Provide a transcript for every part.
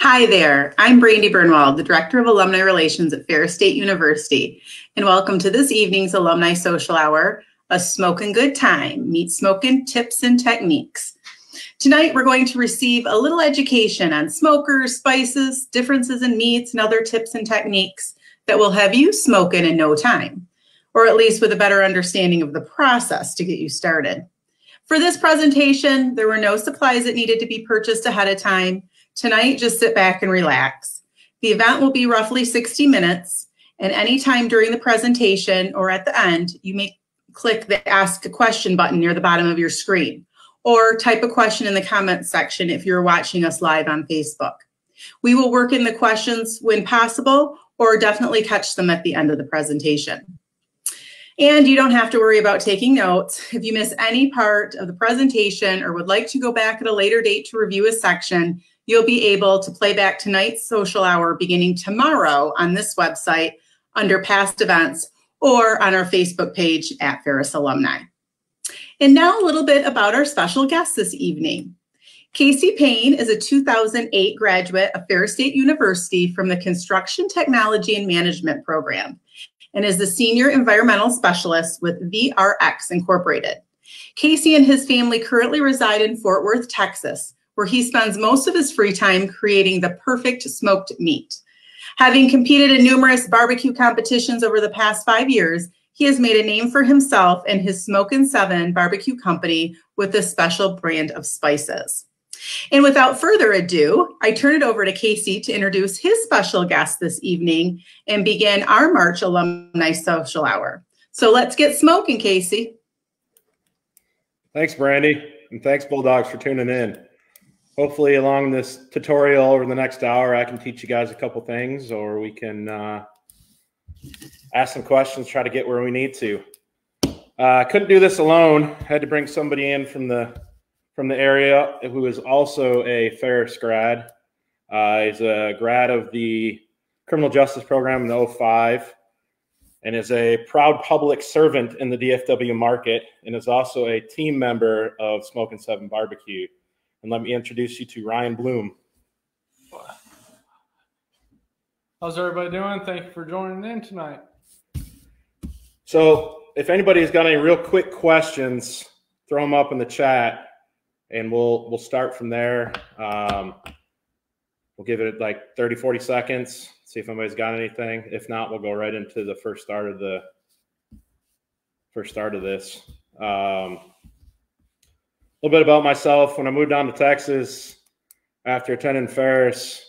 Hi there, I'm Brandy Burnwald, the Director of Alumni Relations at Ferris State University, and welcome to this evening's Alumni Social Hour, a smoking good time, meat smoking tips and techniques. Tonight, we're going to receive a little education on smokers, spices, differences in meats, and other tips and techniques that will have you smoking in no time, or at least with a better understanding of the process to get you started. For this presentation, there were no supplies that needed to be purchased ahead of time. Tonight, just sit back and relax. The event will be roughly 60 minutes, and anytime during the presentation or at the end, you may click the Ask a Question button near the bottom of your screen, or type a question in the comments section if you're watching us live on Facebook. We will work in the questions when possible, or definitely catch them at the end of the presentation. And you don't have to worry about taking notes. If you miss any part of the presentation or would like to go back at a later date to review a section, you'll be able to play back tonight's social hour beginning tomorrow on this website under past events or on our Facebook page at Ferris Alumni. And now a little bit about our special guest this evening. Casey Payne is a 2008 graduate of Ferris State University from the Construction Technology and Management program and is the Senior Environmental Specialist with VRX Incorporated. Casey and his family currently reside in Fort Worth, Texas, where he spends most of his free time creating the perfect smoked meat. Having competed in numerous barbecue competitions over the past five years, he has made a name for himself and his Smokin' Seven barbecue company with a special brand of spices. And without further ado, I turn it over to Casey to introduce his special guest this evening and begin our March Alumni Social Hour. So let's get smoking, Casey. Thanks, Brandy, and thanks, Bulldogs, for tuning in. Hopefully, along this tutorial over the next hour, I can teach you guys a couple things, or we can uh, ask some questions, try to get where we need to. I uh, couldn't do this alone. Had to bring somebody in from the from the area who is also a Ferris grad. Uh, he's a grad of the criminal justice program in 05 and is a proud public servant in the DFW market and is also a team member of Smokin' Seven Barbecue. And let me introduce you to Ryan Bloom. How's everybody doing? Thank you for joining in tonight. So, if anybody's got any real quick questions, throw them up in the chat and we'll we'll start from there. Um, we'll give it like 30, 40 seconds, see if anybody's got anything. If not, we'll go right into the first start of the first start of this. Um, a little bit about myself. When I moved down to Texas after attending Ferris,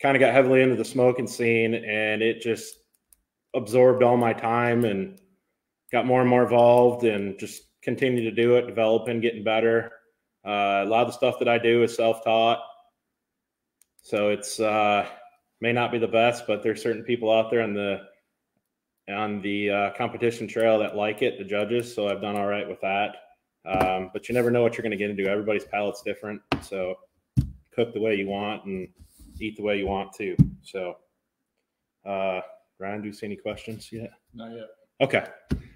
kind of got heavily into the smoking scene, and it just absorbed all my time and got more and more involved and just continued to do it, developing, getting better. Uh, a lot of the stuff that I do is self-taught, so it's uh, may not be the best, but there's certain people out there on the on the uh, competition trail that like it, the judges. So I've done all right with that. Um, but you never know what you're going to get into. Everybody's palate's different, so cook the way you want and eat the way you want to. So, uh, Ryan, do you see any questions yet? Not yet. Okay.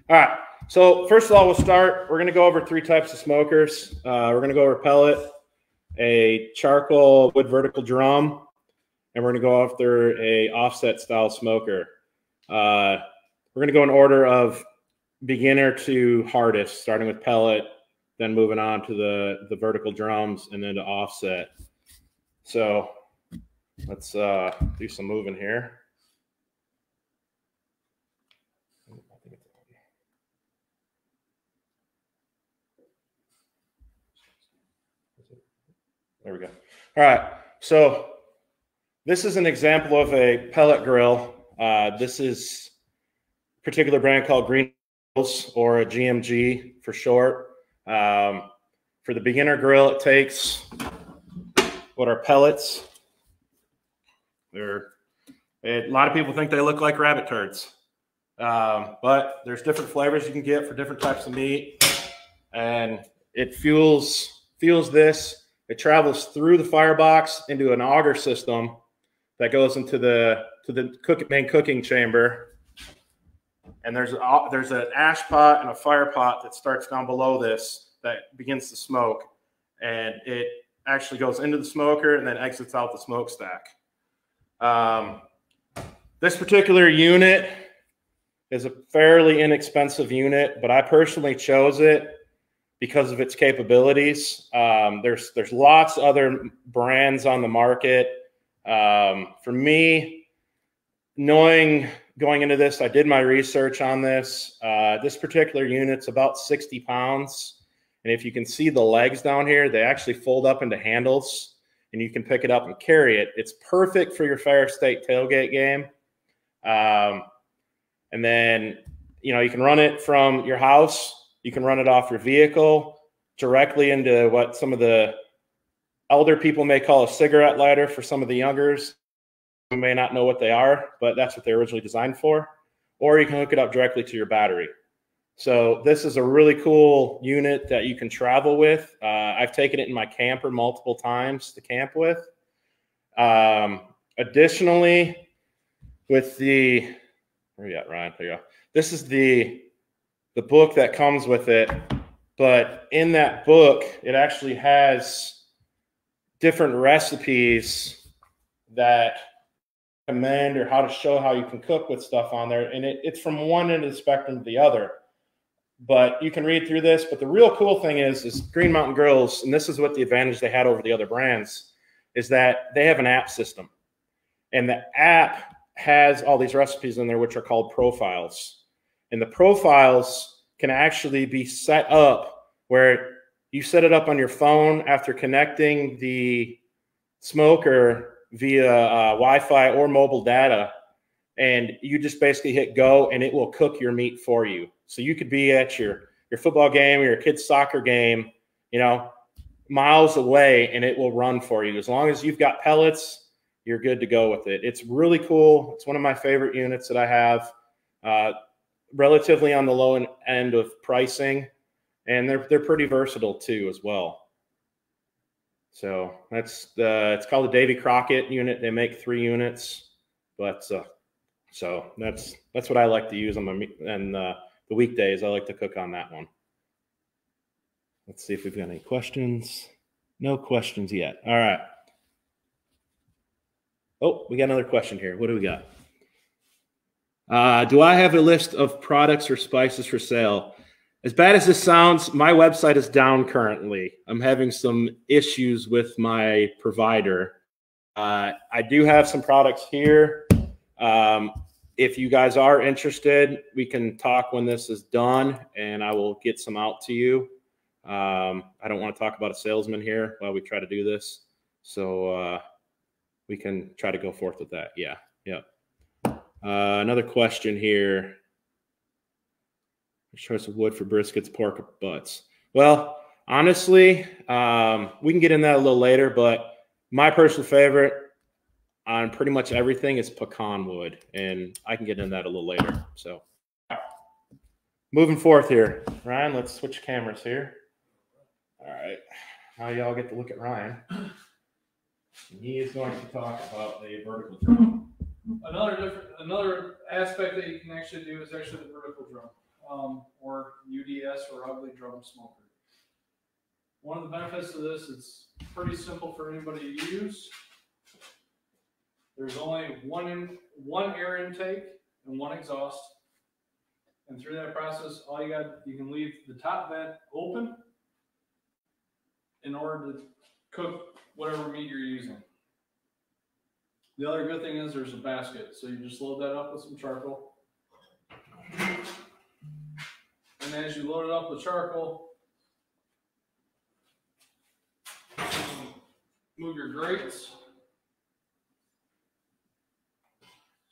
All right. So first of all, we'll start. We're going to go over three types of smokers. Uh, we're going to go over pellet, a charcoal wood vertical drum, and we're going to go after a offset style smoker. Uh, we're going to go in order of beginner to hardest, starting with pellet, then moving on to the the vertical drums, and then to offset. So let's uh, do some moving here. There we go. All right. So this is an example of a pellet grill. Uh, this is a particular brand called Green Hills or a GMG for short. Um, for the beginner grill, it takes what are pellets. They're a lot of people think they look like rabbit turds, um, but there's different flavors you can get for different types of meat, and it fuels fuels this it travels through the firebox into an auger system that goes into the to the cook, main cooking chamber. And there's a, there's an ash pot and a fire pot that starts down below this that begins to smoke, and it actually goes into the smoker and then exits out the smokestack. Um, this particular unit is a fairly inexpensive unit, but I personally chose it because of its capabilities. Um, there's there's lots of other brands on the market. Um, for me, knowing going into this, I did my research on this. Uh, this particular unit's about 60 pounds. And if you can see the legs down here, they actually fold up into handles and you can pick it up and carry it. It's perfect for your Ferris State tailgate game. Um, and then, you know, you can run it from your house, you can run it off your vehicle directly into what some of the elder people may call a cigarette lighter for some of the youngers may not know what they are, but that's what they're originally designed for. Or you can hook it up directly to your battery. So this is a really cool unit that you can travel with. Uh, I've taken it in my camper multiple times to camp with. Um, additionally, with the where you at, Ryan? There you go. This is the the book that comes with it, but in that book, it actually has different recipes that recommend or how to show how you can cook with stuff on there, and it, it's from one end of the spectrum to the other. But you can read through this. But the real cool thing is, is Green Mountain Grills, and this is what the advantage they had over the other brands, is that they have an app system, and the app has all these recipes in there, which are called profiles, and the profiles can actually be set up where you set it up on your phone after connecting the smoker via uh, Wi-Fi or mobile data, and you just basically hit go, and it will cook your meat for you. So you could be at your your football game or your kid's soccer game, you know, miles away, and it will run for you. As long as you've got pellets, you're good to go with it. It's really cool. It's one of my favorite units that I have. Uh, relatively on the low end of pricing, and they're they're pretty versatile too as well. So that's the it's called the Davy Crockett unit. They make three units, but uh, so that's that's what I like to use on my and uh, the weekdays, I like to cook on that one. Let's see if we've got any questions. No questions yet. All right. Oh, we got another question here. What do we got? Uh, do I have a list of products or spices for sale? As bad as this sounds, my website is down currently. I'm having some issues with my provider. Uh, I do have some products here. Um, if you guys are interested, we can talk when this is done and I will get some out to you. Um, I don't want to talk about a salesman here while we try to do this. So uh, we can try to go forth with that. Yeah. Yeah. Uh, another question here. Choice of wood for briskets, pork butts. Well, honestly, um, we can get in that a little later, but my personal favorite on pretty much everything is pecan wood, and I can get into that a little later. So, moving forth here, Ryan. Let's switch cameras here. All right, now y'all get to look at Ryan. He is going to talk about the vertical drum. Another different, another aspect that you can actually do is actually the vertical drum, um, or UDS or ugly drum smoker. One of the benefits of this, it's pretty simple for anybody to use. There's only one in, one air intake and one exhaust. And through that process, all you got, you can leave the top vent open in order to cook whatever meat you're using. The other good thing is there's a basket. So you just load that up with some charcoal. And as you load it up with charcoal, move your grates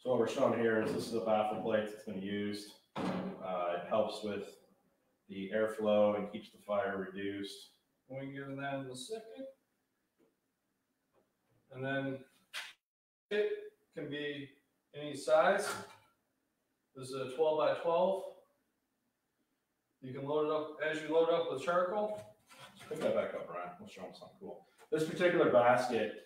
So what we're showing here is this is a baffle plate that's been used. Uh, it helps with the airflow and keeps the fire reduced. We can get in that in a second. And then it can be any size. This is a 12 by 12. You can load it up as you load up with charcoal. Pick that back up, Ryan. We'll show them something cool. This particular basket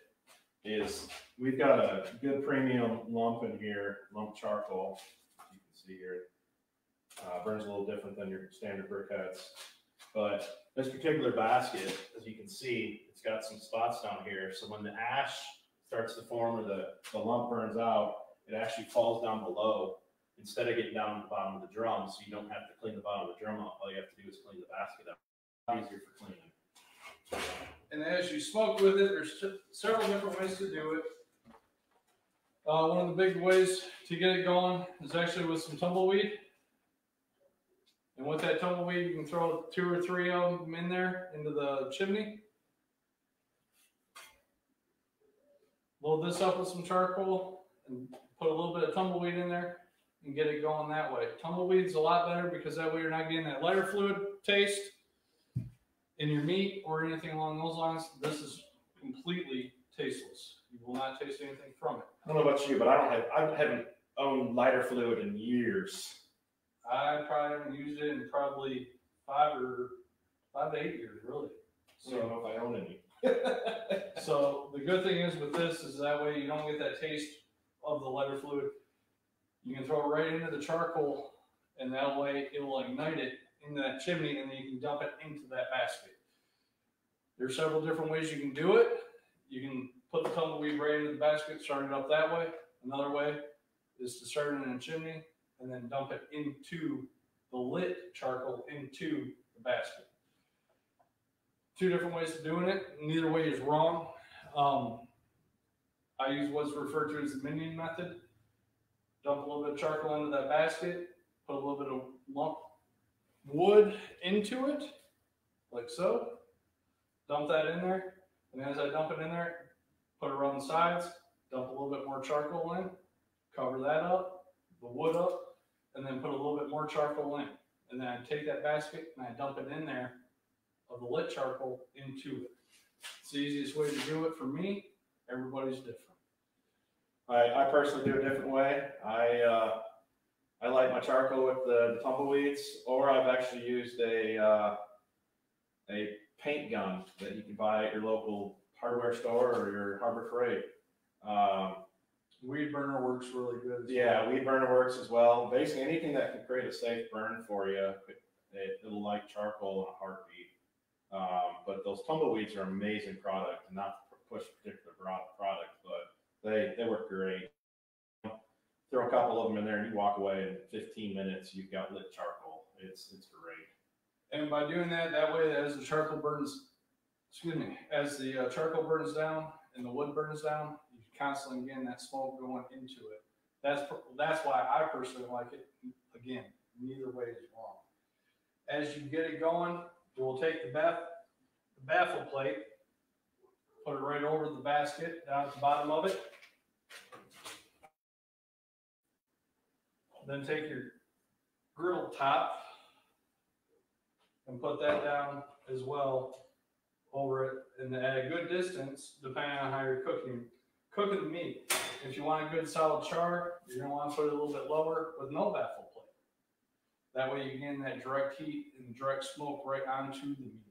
is we've got a good premium lump in here, lump charcoal. You can see here, uh, burns a little different than your standard briquettes. But this particular basket, as you can see, it's got some spots down here. So when the ash starts to form or the, the lump burns out, it actually falls down below instead of getting down to the bottom of the drum. So you don't have to clean the bottom of the drum up, All you have to do is clean the basket up. Easier for cleaning. And as you smoke with it, there's several different ways to do it. Uh, one of the big ways to get it going is actually with some tumbleweed. And with that tumbleweed, you can throw two or three of them in there into the chimney. Load this up with some charcoal and put a little bit of tumbleweed in there and get it going that way. Tumbleweed's a lot better because that way you're not getting that lighter fluid taste in your meat or anything along those lines. This is completely tasteless. You will not taste anything from it. I don't know about you, but I don't have, I haven't owned lighter fluid in years. I probably haven't used it in probably five or five to eight years, really. So I don't know if I own any. so the good thing is with this is that way you don't get that taste of the lighter fluid. You can throw it right into the charcoal, and that way it will ignite it in that chimney, and then you can dump it into that basket. There's several different ways you can do it. You can put the tumbleweed right into the basket, start it up that way. Another way is to start it in a chimney and then dump it into the lit charcoal into the basket. Two different ways of doing it. Neither way is wrong. Um, I use what's referred to as the minion method. Dump a little bit of charcoal into that basket, put a little bit of lump wood into it, like so. Dump that in there, and as I dump it in there, put it around the sides, dump a little bit more charcoal in, cover that up, the wood up, and then put a little bit more charcoal in. And then I take that basket and I dump it in there of the lit charcoal into it. It's the easiest way to do it for me. Everybody's different. I, I personally do a different way. I, uh, I light my charcoal with the tumbleweeds, or I've actually used a, uh, a paint gun that you can buy at your local hardware store or your Harbor Freight. Um, Weed burner works really good. yeah, well. weed burner works as well. Basically, anything that can create a safe burn for you, it, it'll light charcoal in a heartbeat. Um, but those tumbleweeds are amazing product, and not to push a particular product, but they, they work great. Throw a couple of them in there and you walk away in fifteen minutes, you've got lit charcoal. It's, it's great. And by doing that, that way, as the charcoal burns, excuse me, as the uh, charcoal burns down and the wood burns down, you're constantly getting that smoke going into it. That's that's why I personally like it. Again, neither way is wrong. As you get it going, we'll take the baff, the baffle plate, put it right over the basket down at the bottom of it. Then take your griddle top and put that down as well over it and at a good distance, depending on how you're cooking, cooking the meat. If you want a good solid char, you're gonna wanna put it a little bit lower with no baffle plate. That way you gain that direct heat and direct smoke right onto the meat.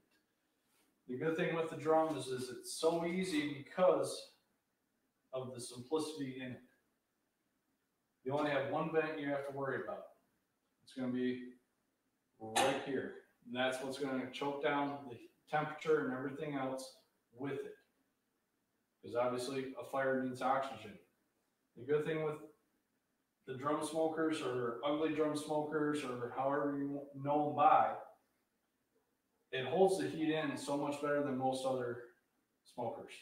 The good thing with the drums is it's so easy because of the simplicity in it. You only have one vent you have to worry about. It's gonna be right here. And that's what's gonna choke down the temperature and everything else with it. Because obviously a fire needs oxygen. The good thing with the drum smokers or ugly drum smokers or however you know them by, it holds the heat in so much better than most other smokers.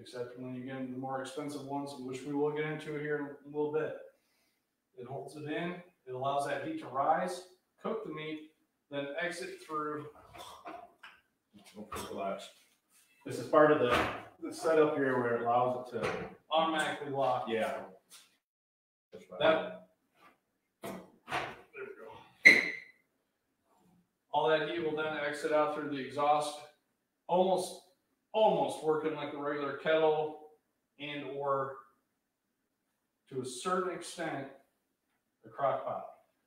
Except when you get into the more expensive ones, which we will get into here in a little bit. It holds it in, it allows that heat to rise, cook the meat, then exit through feel. This is part of the, the setup here where it allows it to, automatically lock. yeah. That- There we go. All that heat will then exit out through the exhaust, almost, almost working like a regular kettle and or to a certain extent, a crock pot.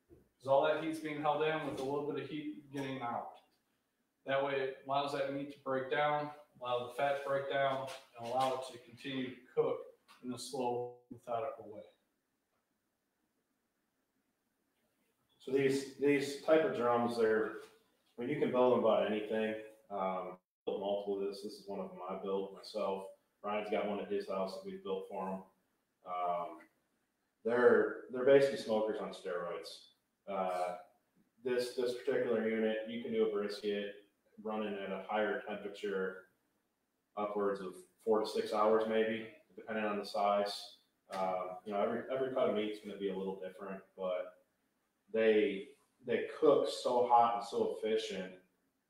Because all that heat's being held in with a little bit of heat getting out. That way it allows that meat to break down, allow the fat to break down, and allow it to continue to cook in a slow, methodical way. So these, these type of drums, they're, I mean, you can build them about anything. Um, built multiple of this. This is one of them I built myself. Ryan's got one at his house that we've built for him. Um, they're they're basically smokers on steroids. Uh, this this particular unit, you can do a brisket running at a higher temperature, upwards of four to six hours, maybe, depending on the size. Uh, you know, every every cut of meat's going to be a little different, but they they cook so hot and so efficient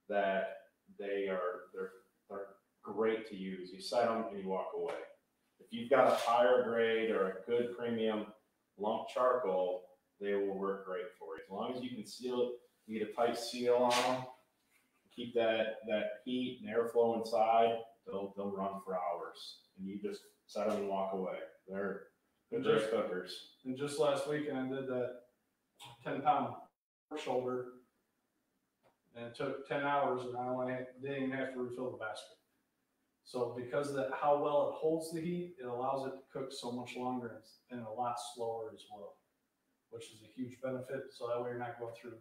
that they are they're they're great to use. You set them and you walk away. If you've got a higher grade or a good premium lump charcoal, they will work great for you. As long as you can seal it, you get a tight seal on them, keep that that heat and airflow inside, they'll they'll run for hours. And you just set them and walk away. They're good Just- cookers. And just last weekend, I did that ten pound shoulder. And it took ten hours and I only had- didn't even have to refill the basket. So because of that, how well it holds the heat, it allows it to cook so much longer and s- and a lot slower as well. Which is a huge benefit, so that way you're not going through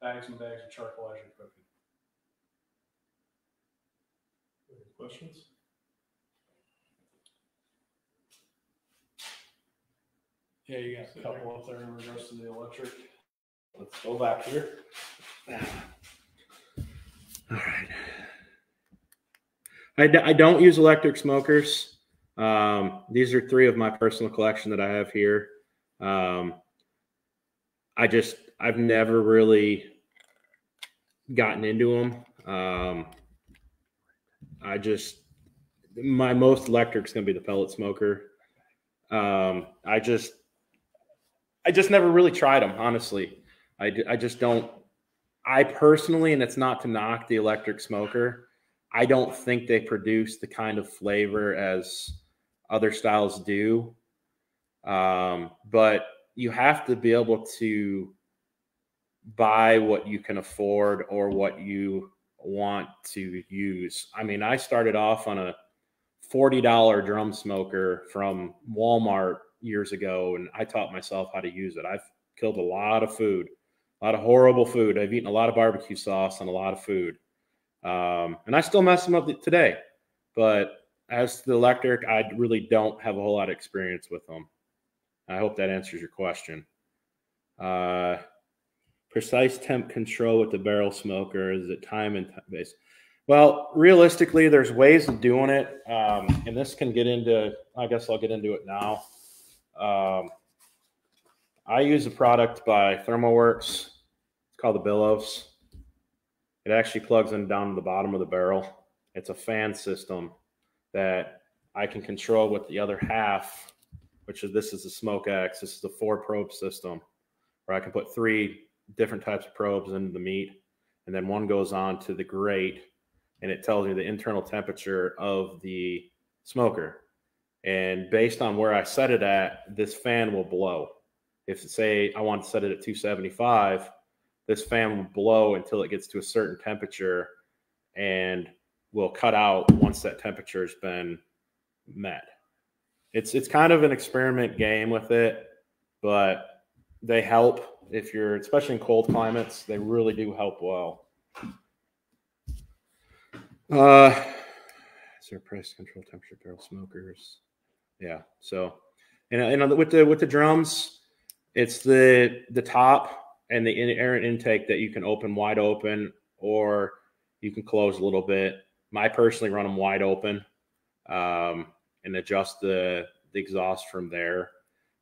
bags and bags of charcoal as you're cooking. Any questions? Yeah, you got a couple up there in regards to the electric. Let's go back here. All right. I, d- I don't use electric smokers. Um, these are three of my personal collection that I have here. Um, I just, I've never really gotten into them. Um, I just, my most electric is going to be the pellet smoker. Um, I just, I just never really tried them, honestly. I, I just don't i personally and it's not to knock the electric smoker i don't think they produce the kind of flavor as other styles do. Um, but you have to be able to buy what you can afford or what you want to use. I mean i started off on a $40 drum smoker from walmart years ago and i taught myself how to use it. I've killed a lot of food a lot of horrible food. I've eaten a lot of barbecue sauce and a lot of food. Um, and I still mess them up today. But as to the electric, I really don't have a whole lot of experience with them. I hope that answers your question. Uh, precise temp control with the barrel smoker is it time and time based? Well, realistically, there's ways of doing it, um, and this can get into. I guess I'll get into it now. Um, I use a product by ThermoWorks. It's called the Billows. It actually plugs in down to the bottom of the barrel. It's a fan system that I can control with the other half, which is this is the Smoke X. This is the four probe system where I can put three different types of probes into the meat, and then one goes on to the grate, and it tells me the internal temperature of the smoker. And based on where I set it at, this fan will blow. If say I want to set it at 275, this fan will blow until it gets to a certain temperature and will cut out once that temperature has been met. It's it's kind of an experiment game with it, but they help if you're especially in cold climates, they really do help well. Uh is there price control temperature barrel smokers? Yeah. So and, and with the with the drums, it's the the top and the air intake that you can open wide open or you can close a little bit. I personally run them wide open um, and adjust the the exhaust from there.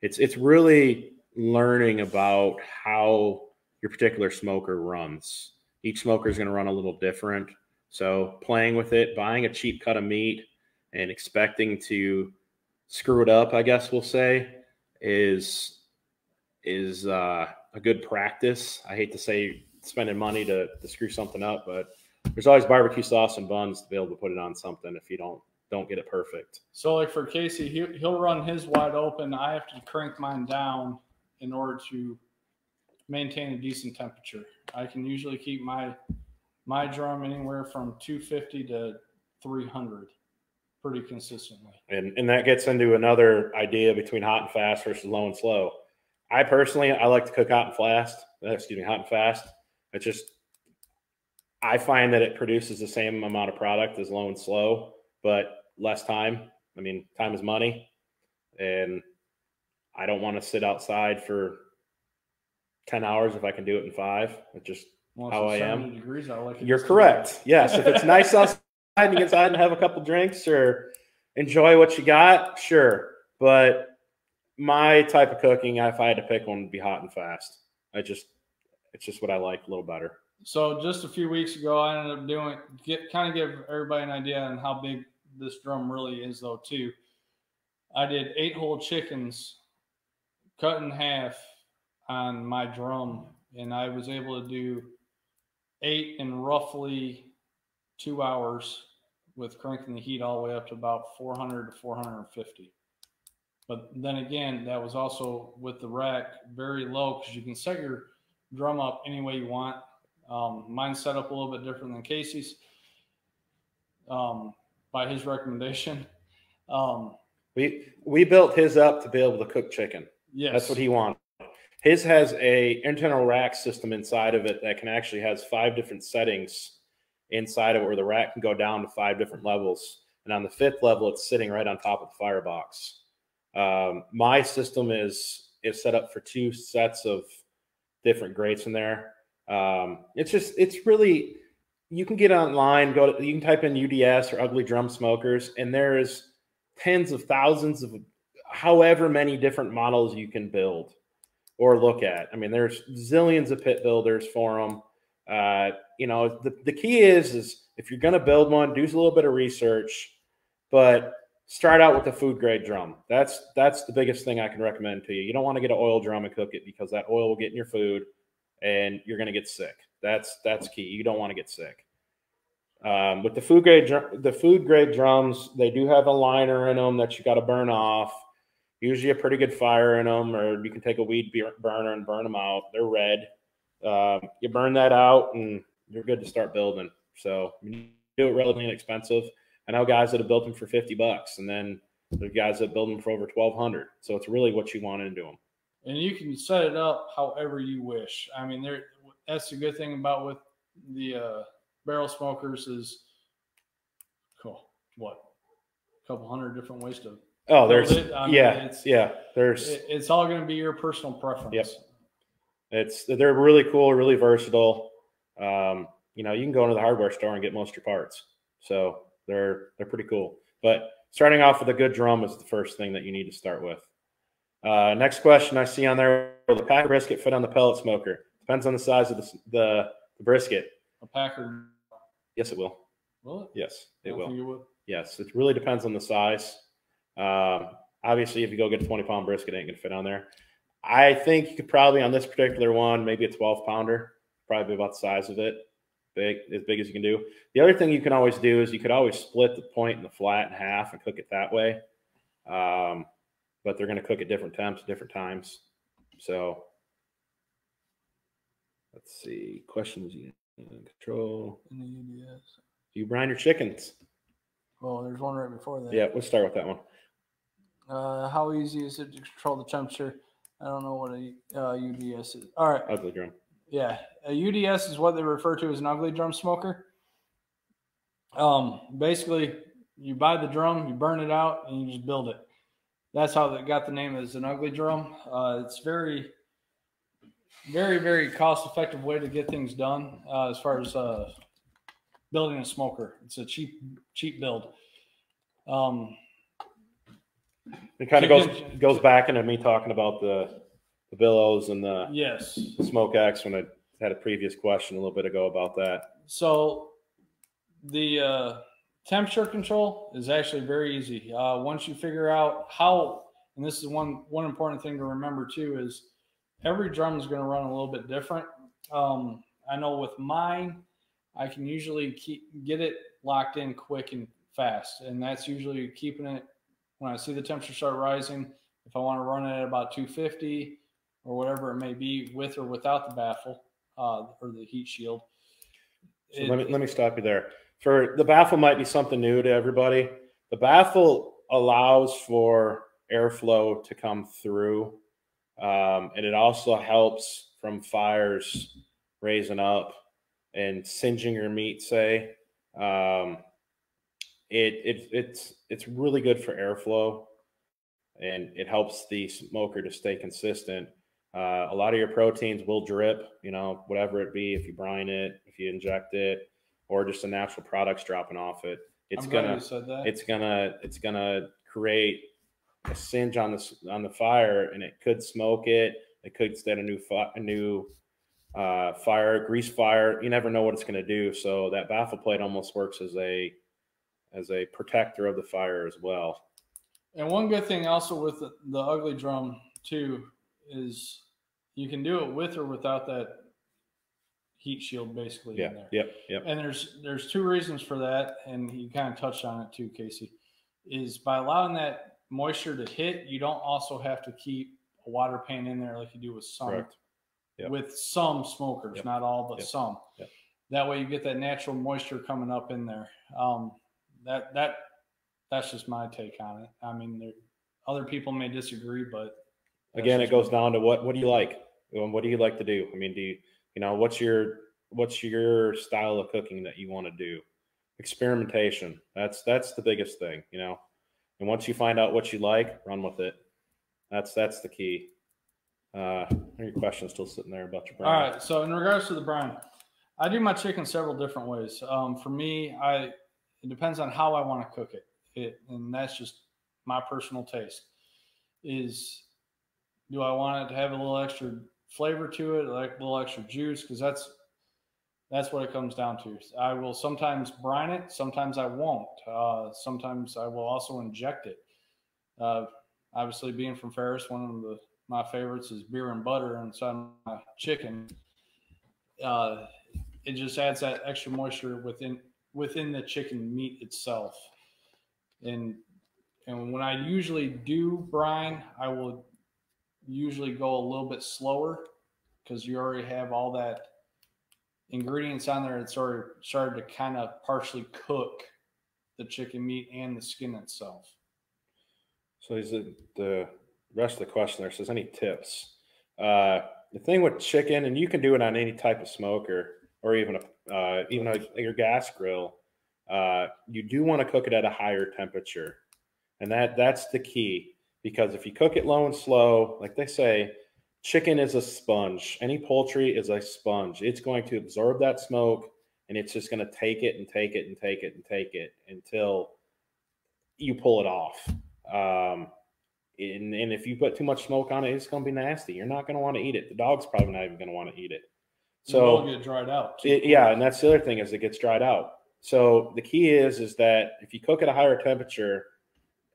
It's it's really learning about how your particular smoker runs. Each smoker is going to run a little different. So playing with it, buying a cheap cut of meat, and expecting to screw it up, I guess we'll say, is is uh, a good practice. I hate to say spending money to, to screw something up, but there's always barbecue sauce and buns to be able to put it on something if you don't don't get it perfect. So like for Casey, he, he'll run his wide open. I have to crank mine down in order to maintain a decent temperature. I can usually keep my my drum anywhere from 250 to 300 pretty consistently. And and that gets into another idea between hot and fast versus low and slow. I personally I like to cook hot and fast. uh, Excuse me, hot and fast. It's just I find that it produces the same amount of product as low and slow, but less time. I mean, time is money, and I don't want to sit outside for ten hours if I can do it in five. It's just Well, how I am. Degrees like it you're correct. Yes, if it's nice outside, you get inside and have a couple drinks or enjoy what you got, sure. But my type of cooking, if I had to pick one, would be hot and fast. I just, it's just what I like a little better. So just a few weeks ago, I ended up doing get kind of give everybody an idea on how big this drum really is, though. Too, I did eight whole chickens, cut in half on my drum, and I was able to do eight in roughly two hours with cranking the heat all the way up to about 400 to 450. But then again, that was also with the rack very low because you can set your drum up any way you want. Um, mine's set up a little bit different than Casey's um, by his recommendation. Um, We we built his up to be able to cook chicken. yes, That's what he wanted. His has a internal rack system inside of it that can actually has five different settings inside of it where the rack can go down to five different levels. And on the fifth level, it's sitting right on top of the firebox. Um, my system is is set up for two sets of different grates in there. Um, it's just it's really you can get online, go to, you can type in UDS or ugly drum smokers, and there's tens of thousands of however many different models you can build or look at. I mean, there's zillions of pit builders for them. Uh, you know, the, the key is is if you're going to build one, do a little bit of research, but start out with a food grade drum. That's that's the biggest thing I can recommend to you. You don't want to get an oil drum and cook it because that oil will get in your food and you're going to get sick. That's that's key. You don't want to get sick. Um, with the food grade the food grade drums, they do have a liner in them that you got to burn off. Usually a pretty good fire in them, or you can take a weed burner and burn them out. They're red. Um, you burn that out, and you're good to start building. So you do it relatively inexpensive. I know guys that have built them for fifty bucks, and then there's guys that build them for over twelve hundred. So it's really what you want into them. and you can set it up however you wish. I mean, there that's the good thing about with the uh, barrel smokers is cool. What a couple hundred different ways to. Oh, there's. I mean, yeah, it's- yeah. There's It, it's all going to be your personal preference. Yep. It's they're really cool, really versatile. Um, you know, you can go into the hardware store and get most of your parts. So they're they're pretty cool. But starting off with a good drum is the first thing that you need to start with. Uh, next question I see on there: Will the pack brisket fit on the pellet smoker? Depends on the size of the the, the brisket. A Packard. Yes, it will. Will it? Yes, it don't will. Yes, it really depends on the size. Um, obviously, if you go get a 20 pound brisket, it ain't gonna fit on there. I think you could probably on this particular one, maybe a 12 pounder, probably about the size of it, big as big as you can do. The other thing you can always do is you could always split the point and the flat in half and cook it that way. Um, but they're gonna cook at different temps, different times. So let's see. Questions you control. In the UDS. Do you brine your chickens? Well, there's one right before that. Yeah, let's start with that one. Uh, how easy is it to control the temperature? I don't know what a uh, UDS is. All right. Ugly drum. Yeah, a UDS is what they refer to as an ugly drum smoker. Um, basically, you buy the drum, you burn it out, and you just build it. That's how they got the name as an ugly drum. Uh, it's very, very, very cost-effective way to get things done uh, as far as uh, building a smoker. It's a cheap, cheap build. Um, It kind of goes goes back into me talking about the the billows and the yes, smoke X when I had a previous question a little bit ago about that. So the uh, temperature control is actually very easy. Uh, once you figure out how, and this is one one important thing to remember too, is every drum is going to run a little bit different. Um, I know with mine, I can usually keep get it locked in quick and fast, and that's usually keeping it when I see the temperature start rising. If I want to run it at about 250 or whatever it may be, with or without the baffle uh, or the heat shield. So It- let me let me stop you there. For the baffle might be something new to everybody. The baffle allows for airflow to come through, um, and it also helps from fires raising up. and singeing your meat, say, um, it, it it's it's really good for airflow, and it helps the smoker to stay consistent. Uh, a lot of your proteins will drip, you know, whatever it be, if you brine it, if you inject it, or just the natural products dropping off it. It's I'm gonna you said that. it's gonna it's gonna create a singe on the on the fire, and it could smoke it. It could set a new fi- a new uh, fire, grease fire. You never know what it's gonna do. So that baffle plate almost works as a as a protector of the fire as well. And one good thing also with the, the ugly drum too is you can do it with or without that heat shield basically Yeah. in there. Yep. Yep. And there's there's two reasons for that, and you kind of touched on it too, Casey. Is by allowing that moisture to hit, you don't also have to keep a water pan in there like you do with some Yep. with some smokers, Yep. not all, but Yep. some. That way you get that natural moisture coming up in there. Um, that that that's just my take on it. I mean, there, other people may disagree, but Again, it goes down to what what do you like? What do you like to do? I mean, do you you know what's your what's your style of cooking that you want to do? Experimentation. That's that's the biggest thing, you know. And once you find out what you like, run with it. That's that's the key. Uh, your questions still sitting there about your All brine? right. So in regards to the brine, I do my chicken several different ways. Um, for me, I it depends on how I want to cook it. It and that's just my personal taste. Is do I want it to have a little extra flavor to it, like a little extra juice? Because that's that's what it comes down to. I will sometimes brine it, sometimes I won't. Uh, sometimes I will also inject it. Uh, obviously, being from Ferris, one of the my favorites is beer and butter inside my chicken. Uh, it just adds that extra moisture within within the chicken meat itself. And and when I usually do brine, I will usually go a little bit slower because you already have all that ingredients on there. It's already started to kind of partially cook the chicken meat and the skin itself. So is it the rest of the question there says any tips? Uh, the thing with chicken, and you can do it on any type of smoker or even a uh, even a, your gas grill. Uh, you do want to cook it at a higher temperature, and that that's the key because if you cook it low and slow, like they say, chicken is a sponge. Any poultry is a sponge. It's going to absorb that smoke, and it's just going to take it and take it and take it and take it until you pull it off. Um, and, and if you put too much smoke on it, it's going to be nasty. You're not going to want to eat it. The dog's probably not even going to want to eat it. So it will get dried out. it, yeah, and that's the other thing is it gets dried out. So the key is is that if you cook at a higher temperature,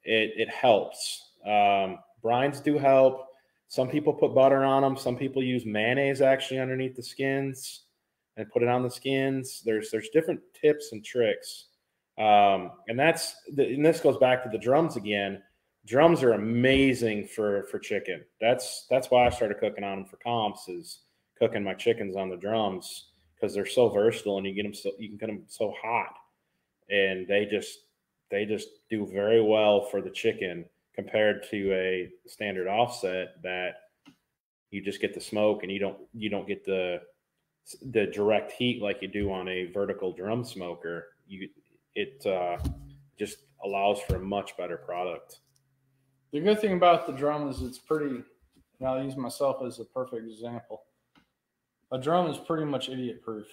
it it helps. Um, brines do help. Some people put butter on them. Some people use mayonnaise actually underneath the skins and put it on the skins. There's there's different tips and tricks, um, and that's the, and this goes back to the drums again. Drums are amazing for for chicken. That's that's why I started cooking on them for comps. Is cooking my chickens on the drums because they're so versatile and you get them so you can get them so hot and they just they just do very well for the chicken compared to a standard offset that you just get the smoke and you don't you don't get the the direct heat like you do on a vertical drum smoker you it uh, just allows for a much better product The good thing about the drum is it's pretty, and I'll use myself as a perfect example. A drum is pretty much idiot proof.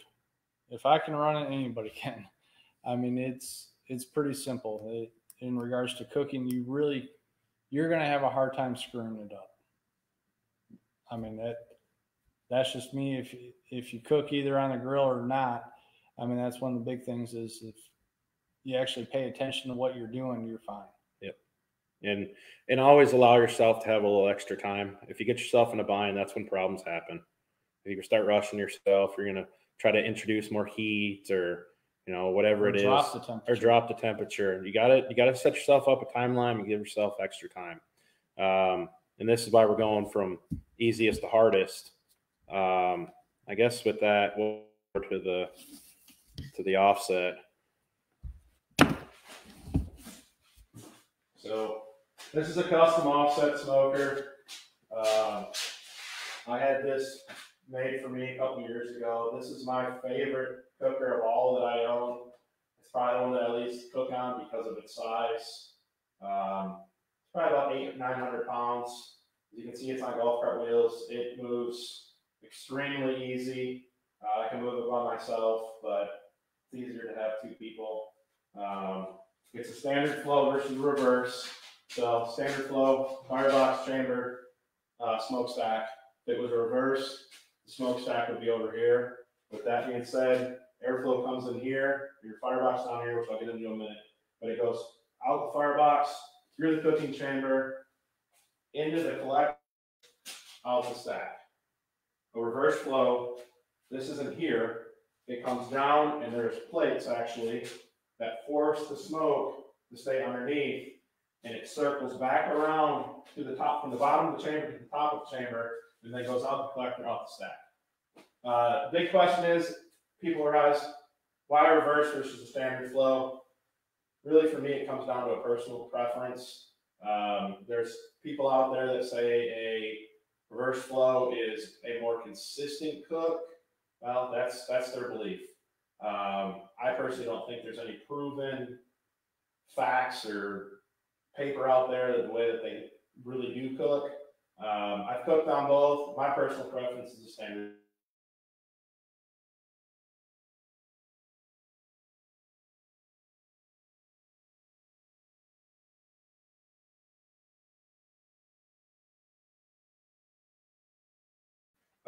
If I can run it, anybody can. I mean, it's it's pretty simple. It, in regards to cooking, you really you're going to have a hard time screwing it up. I mean that that's just me. If you- if you cook either on the grill or not, I mean that's one of the big things is if you actually pay attention to what you're doing, you're fine. Yep. and and always allow yourself to have a little extra time. If you get yourself in a bind, that's when problems happen. If you start rushing yourself, you're gonna try to introduce more heat or you know whatever Or it is, or drop the temperature. You got to you got to set yourself up a timeline and give yourself extra time. Um, and this is why we're going from easiest to hardest. Um, I guess with that, we'll go to the to the offset. So this is a custom offset smoker. Um, I had this made for me a couple years ago. This is my favorite cooker of all that I own. It's probably the one that I least cook on because of its size. Um, it's probably about eight, nine hundred pounds. As you can see, it's on golf cart wheels. It moves extremely easy. Uh, I can move it by myself, but it's easier to have two people. Um, it's a standard flow versus reverse. So standard flow, firebox chamber, uh, smokestack. If it was reverse, the smokestack would be over here. With that being said, airflow comes in here, your firebox down here, which I'll get into in a minute. But it goes out the firebox, through the cooking chamber, into the collect, out the stack. A reverse flow, this isn't here, it comes down and there's plates actually that force the smoke to stay underneath and it circles back around to the top, from the bottom of the chamber to the top of the chamber, and then goes out the collector, off the stack. Uh, big question is, people are asked, why reverse versus a standard flow? Really, for me, it comes down to a personal preference. Um, there's people out there that say a reverse flow is a more consistent cook. Well, that's that's their belief. Um, I personally don't think there's any proven facts or paper out there that the way that they really do cook. Um, I've cooked on both. My personal preference is the standard.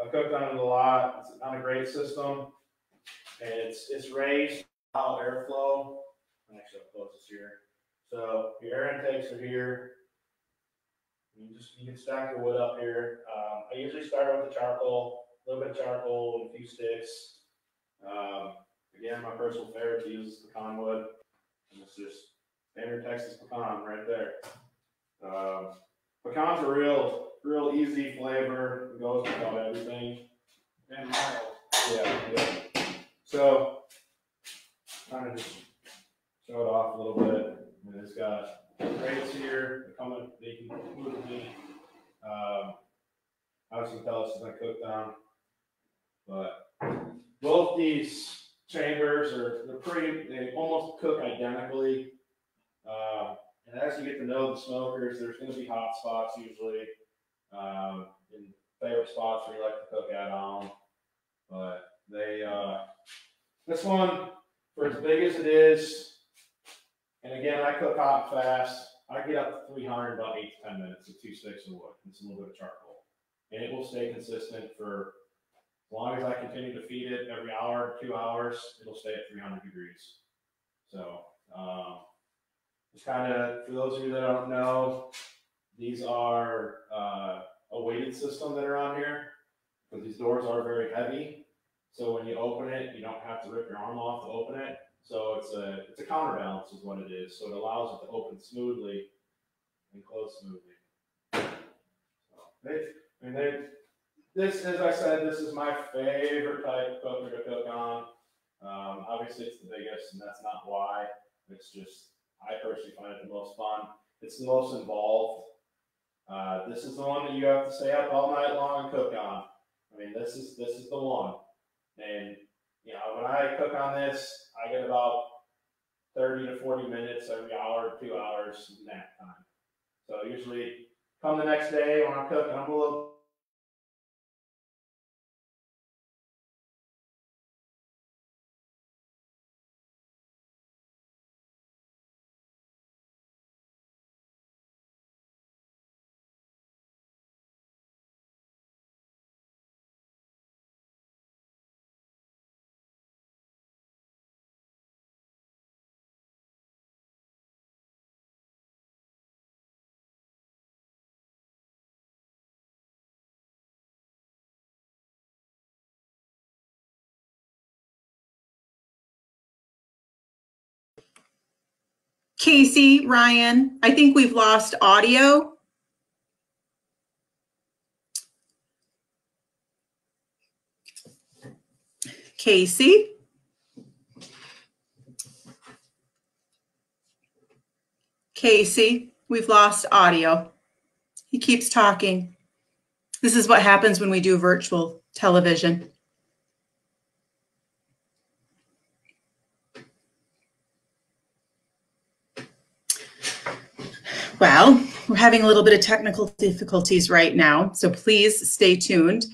I've cooked on it a lot. It's not a great system. And it's, it's raised airflow. Actually, I'll close this here. So your air intakes are here. You just, you can stack your wood up here. Um, I usually start with the charcoal, a little bit of charcoal and a few sticks. Um, again, my personal favorite to use is pecan wood. And it's just standard Texas pecan right there. Um, pecans are real, real easy flavor. It goes with about everything. And mild. Yeah, yeah. So, kind of just show it off a little bit. And it's got crates here, they come in, they can meat. Um, obviously tell us I cooked on. But both these chambers are, they're pretty, they almost cook identically. Uh, and as you get to know the smokers, there's gonna be hot spots usually. Um, favorite spots where you like to cook at home. But they, uh, this one, for as big as it is, and again, I cook hot and fast. I get up to 300 in about eight to 10 minutes with two sticks of wood and some little bit of charcoal. And it will stay consistent for as long as I continue to feed it every hour, two hours, it'll stay at 300 degrees. So, um, it's kind of, for those of you that don't know, these are uh, a weighted system that are on here because these doors are very heavy. So when you open it, you don't have to rip your arm off to open it. So it's a it's a counterbalance is what it is. So it allows it to open smoothly and close smoothly. So they, I mean they, this as I said, this is my favorite type of cooker to cook on. Um, obviously it's the biggest, and that's not why. It's just I personally find it the most fun. It's the most involved. Uh, this is the one that you have to stay up all night long and cook on. I mean, this is this is the one. And you know, when I cook on this, I get about 30 to 40 minutes every hour, two hours nap time. So usually come the next day when I'm cooking, I'm a little Casey, Ryan, I think we've lost audio. Casey? Casey, we've lost audio. He keeps talking. This is what happens when we do virtual television. Well, we're having a little bit of technical difficulties right now, so please stay tuned.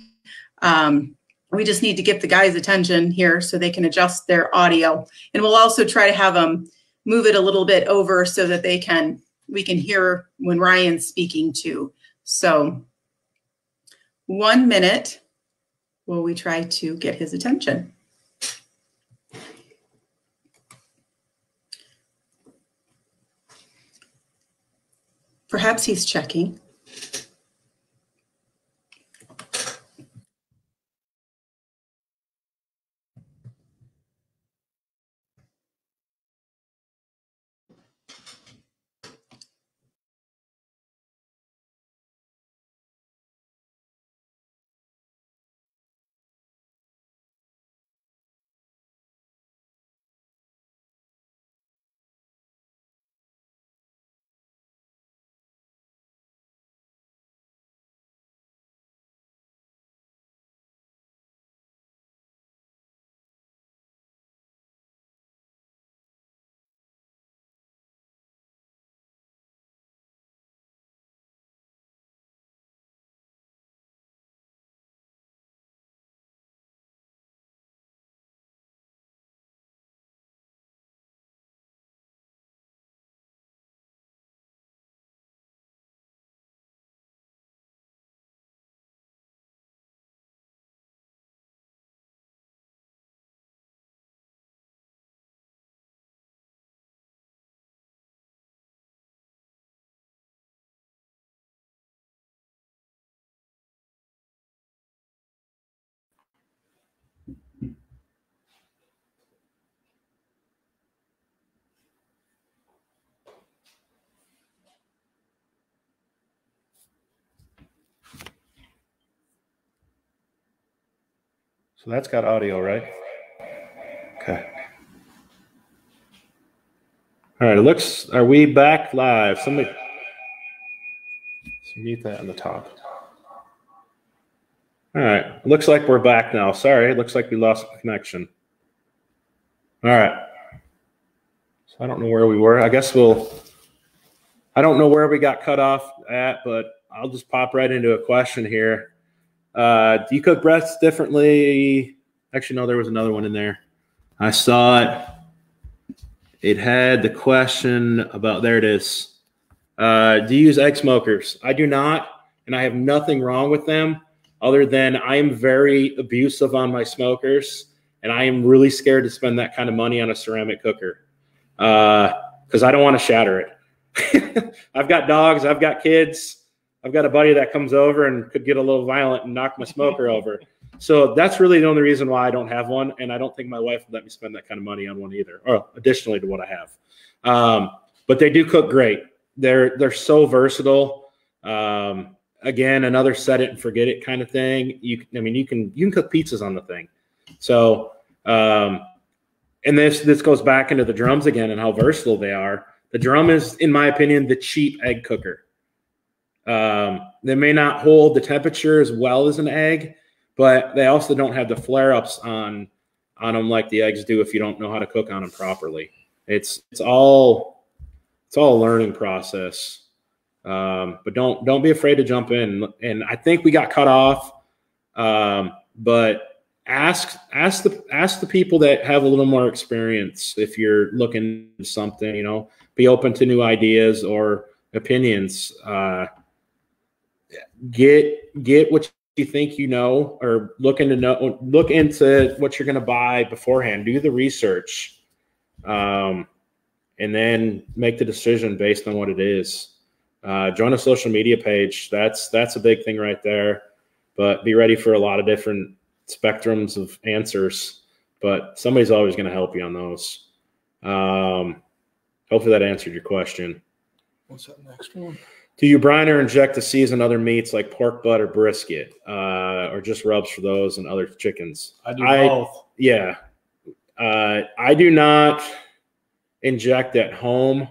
Um, we just need to get the guys' attention here so they can adjust their audio. And we'll also try to have them move it a little bit over so that they can we can hear when Ryan's speaking too. So one minute while we try to get his attention. Perhaps he's checking. So that's got audio, right? Okay. All right, it looks, are we back live? Somebody, so mute that on the top. All right, looks like we're back now. Sorry, it looks like we lost connection. All right. So I don't know where we were. I guess we'll, I don't know where we got cut off at, but I'll just pop right into a question here. Uh, do you cook breasts differently? Actually, no, there was another one in there. I saw it. It had the question about there it is. Uh, do you use egg smokers? I do not, and I have nothing wrong with them other than I am very abusive on my smokers, and I am really scared to spend that kind of money on a ceramic cooker because uh, I don't want to shatter it. I've got dogs, I've got kids. I've got a buddy that comes over and could get a little violent and knock my smoker over. So that's really the only reason why I don't have one, and I don't think my wife would let me spend that kind of money on one either, or additionally to what I have. Um, but they do cook great. They're they're so versatile. Um, again, another set it and forget it kind of thing. You, I mean, you can you can cook pizzas on the thing. So, um, and this this goes back into the drums again and how versatile they are. The drum is, in my opinion, the cheap egg cooker. Um, they may not hold the temperature as well as an egg, but they also don't have the flare ups on on them like the eggs do if you don't know how to cook on them properly. It's it's all it's all a learning process. Um, but don't don't be afraid to jump in. And I think we got cut off. Um, but ask ask the ask the people that have a little more experience if you're looking something. You know, be open to new ideas or opinions. Uh, get get what you think you know or look into know look into what you're going to buy beforehand. Do the research um, and then make the decision based on what it is. Uh, join a social media page. That's that's a big thing right there. But be ready for a lot of different spectrums of answers. But somebody's always going to help you on those. Um, hopefully that answered your question. What's that next one do you brine or inject to season other meats like pork butt or brisket, uh, or just rubs for those and other chickens? I do I, both. Yeah, uh, I do not inject at home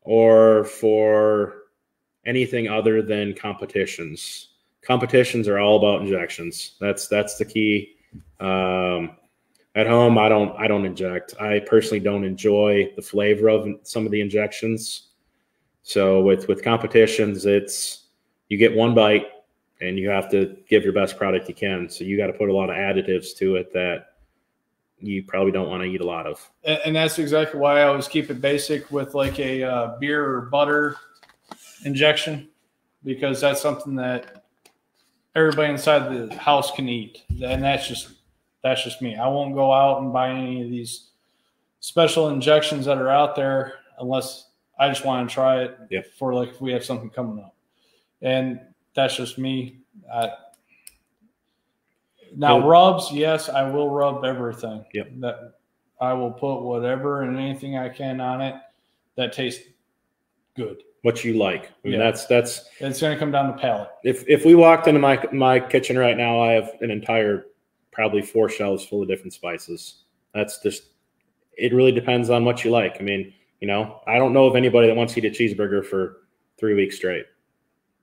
or for anything other than competitions. competitions are all about injections. That's that's the key. Um, at home, I don't I don't inject. I personally don't enjoy the flavor of some of the injections. So with with competitions, it's you get one bite and you have to give your best product you can. So you got to put a lot of additives to it that you probably don't want to eat a lot of. And, and, that's exactly why I always keep it basic with like a uh, beer or butter injection, because that's something that everybody inside the house can eat. And that's just that's just me. I won't go out and buy any of these special injections that are out there unless I just want to try it for like if we have something coming up. And that's just me. I, now rubs, yes, I will rub everything. Yep. That I will put whatever and anything I can on it that tastes good. What you like. I mean, yeah. that's that's it's going to come down to palate. If if we walked into my my kitchen right now, I have an entire probably four shelves full of different spices. That's just it really depends on what you like. I mean, you know, I don't know of anybody that wants to eat a cheeseburger for three weeks straight.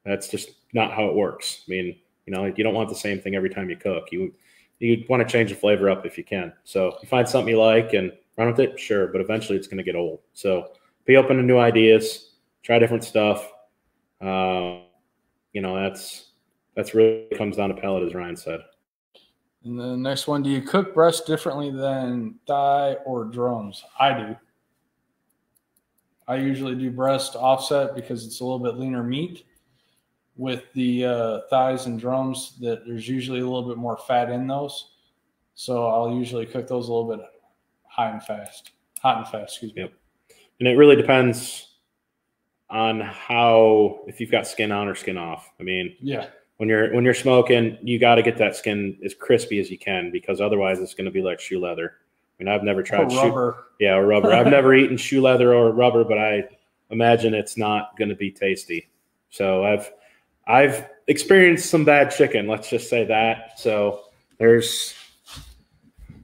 That's just not how it works. I mean, you know, you don't want the same thing every time you cook. You you want to change the flavor up if you can. So you find something you like and run with it, sure, but eventually it's going to get old. So be open to new ideas, try different stuff. Uh, you know, that's that's really comes down to palate, as Ryan said. And the next one, do you cook breast differently than thigh or drums? I do. I usually do breast offset because it's a little bit leaner meat with the uh, thighs and drums that there's usually a little bit more fat in those. So I'll usually cook those a little bit high and fast, hot and fast, excuse me. Yep. And it really depends on how if you've got skin on or skin off. I mean, yeah. When you're when you're smoking, you got to get that skin as crispy as you can because otherwise it's going to be like shoe leather. I mean, I've never tried or rubber. Shoe, yeah, or rubber. I've never eaten shoe leather or rubber, but I imagine it's not going to be tasty. So I've I've experienced some bad chicken. Let's just say that. So there's,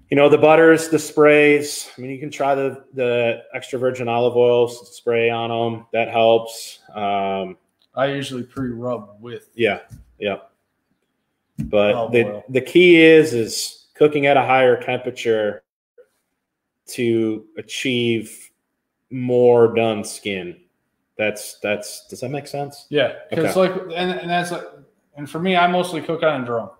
you know, the butters, the sprays. I mean, you can try the the extra virgin olive oil spray on them. That helps. Um, I usually pre-rub with. Yeah, yeah. But the oil. the key is is cooking at a higher temperature to achieve more done skin. That's that's does that make sense? Yeah, because okay. like and, and that's like and for me, I mostly cook on a drum.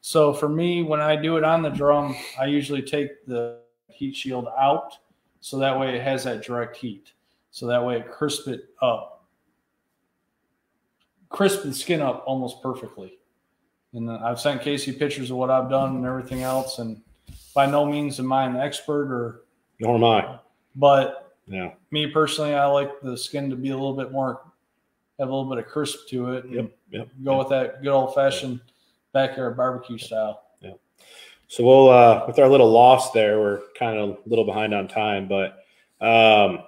So for me, when I do it on the drum, I usually take the heat shield out, so that way it has that direct heat. So that way it crisp it up, crisp the skin up almost perfectly. And I've sent Casey pictures of what I've done and everything else. And by no means am I an expert or nor am I. But yeah. Me personally, I like the skin to be a little bit more, have a little bit of crisp to it. Yep. Yep. Go yep. with that good old fashioned backyard barbecue style. Yeah. So we'll, uh, with our little loss there, we're kind of a little behind on time, but, um,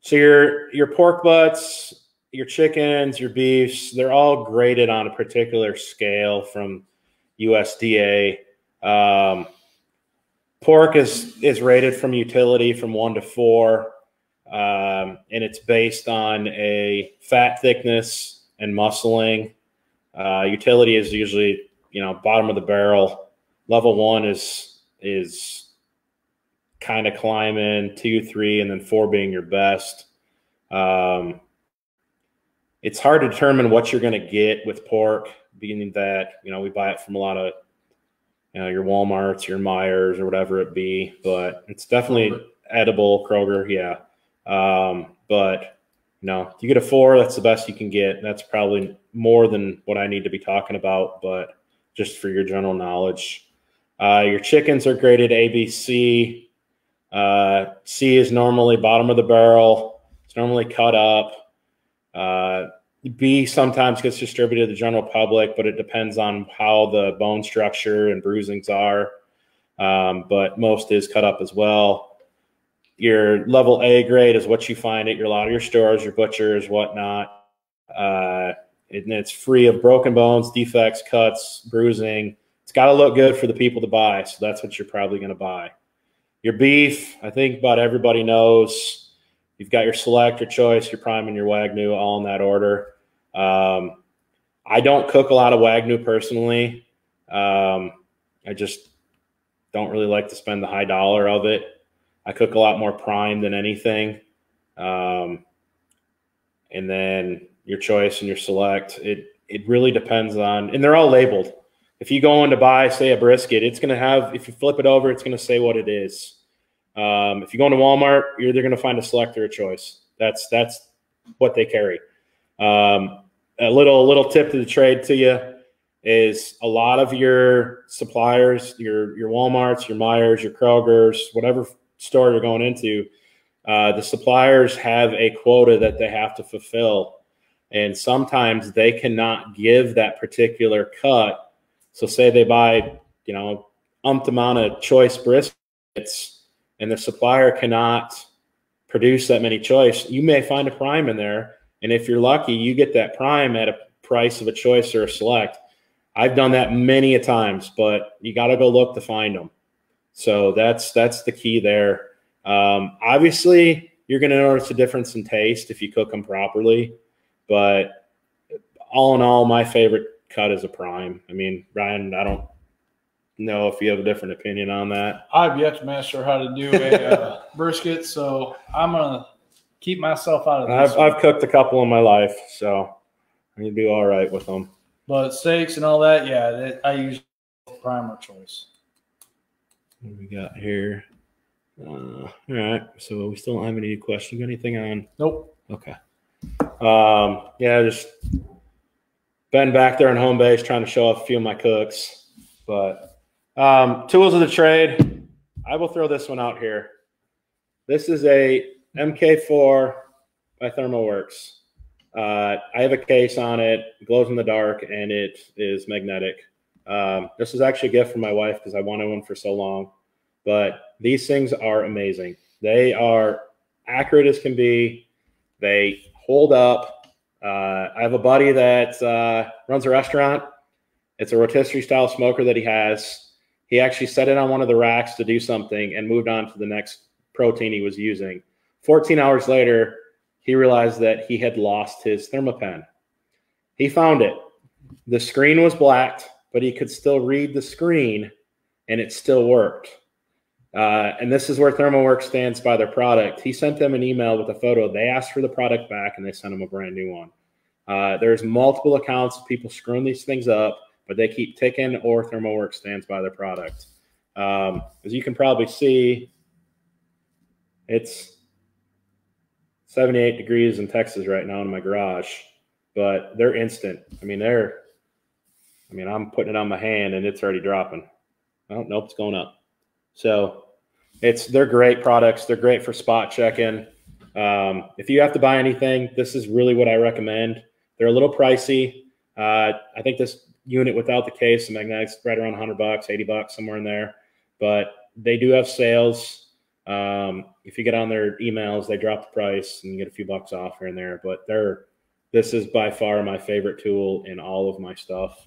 so your, your pork butts, your chickens, your beefs, they're all graded on a particular scale from USDA. Um, Pork is is rated from utility from one to four, um, and it's based on a fat thickness and muscling. Uh, utility is usually you know bottom of the barrel. Level one is is kind of climbing two, three, and then four being your best. Um, it's hard to determine what you're going to get with pork, being that you know we buy it from a lot of you know, your Walmarts, your Meijers, or whatever it be. But it's definitely Kroger. edible. Kroger, yeah. Um, but you know, you get a four, that's the best you can get. That's probably more than what I need to be talking about, but just for your general knowledge. Uh, your chickens are graded ABC. Uh, C is normally bottom of the barrel. It's normally cut up. Uh, B sometimes gets distributed to the general public, but it depends on how the bone structure and bruisings are. Um, but most is cut up as well. Your level A grade is what you find at your lot of your stores, your butchers, whatnot. Uh, and it's free of broken bones, defects, cuts, bruising. It's got to look good for the people to buy, so that's what you're probably going to buy. Your beef, I think about everybody knows. You've got your select, your choice, your prime, and your wagyu all in that order. Um, I don't cook a lot of Wagyu personally. Um, I just don't really like to spend the high dollar of it. I cook a lot more prime than anything. Um, and then your choice and your select. It it really depends on, and they're all labeled. If you go in to buy, say, a brisket, it's going to have. If you flip it over, it's going to say what it is. Um, if you go into Walmart, you're either going to find a select or a choice. That's that's what they carry. Um, a little little tip to the trade to you is a lot of your suppliers, your your WalMarts, your Meijers, your Kroger's, whatever store you're going into, uh, the suppliers have a quota that they have to fulfill, and sometimes they cannot give that particular cut. So, say they buy, you know, umped amount of choice briskets, and the supplier cannot produce that many choice. You may find a prime in there, and if you're lucky, you get that prime at a price of a choice or a select. I've done that many a times, but you got to go look to find them. So that's that's the key there. Um, obviously, you're going to notice a difference in taste if you cook them properly, but all in all, my favorite cut is a prime. I mean, Ryan, I don't know if you have a different opinion on that. I've yet to master how to do a uh, brisket, so I'm gonna keep myself out of this. I've, I've cooked a couple in my life, so I can do all right with them. But steaks and all that, yeah, that, I use primer choice. What we got here? Uh, all right. So we still don't have any questions. Anything on? Nope. Okay. Um, yeah, just been back there on home base trying to show off a few of my cooks. But um, tools of the trade, I will throw this one out here. This is a MK4 by ThermoWorks. Uh, I have a case on it, it glows in the dark, and it is magnetic. Um, this is actually a gift from my wife because I wanted one for so long. But these things are amazing. They are accurate as can be. They hold up. Uh, I have a buddy that uh, runs a restaurant. It's a rotisserie style smoker that he has. He actually set it on one of the racks to do something and moved on to the next protein he was using. 14 hours later, he realized that he had lost his Thermapen. He found it. The screen was blacked, but he could still read the screen and it still worked. Uh, and this is where ThermoWorks stands by their product. He sent them an email with a photo. They asked for the product back and they sent him a brand new one. Uh, there's multiple accounts of people screwing these things up, but they keep ticking or ThermoWorks stands by their product. Um, as you can probably see, it's 78 degrees in Texas right now in my garage, but they're instant. I mean, they're, I mean, I'm putting it on my hand and it's already dropping. Oh, nope, it's going up. So it's, they're great products. They're great for spot checking. Um, if you have to buy anything, this is really what I recommend. They're a little pricey. Uh, I think this unit without the case, the magnetics, right around 100 bucks, 80 bucks, somewhere in there. But they do have sales. Um, if you get on their emails, they drop the price and you get a few bucks off here and there. But they're this is by far my favorite tool in all of my stuff.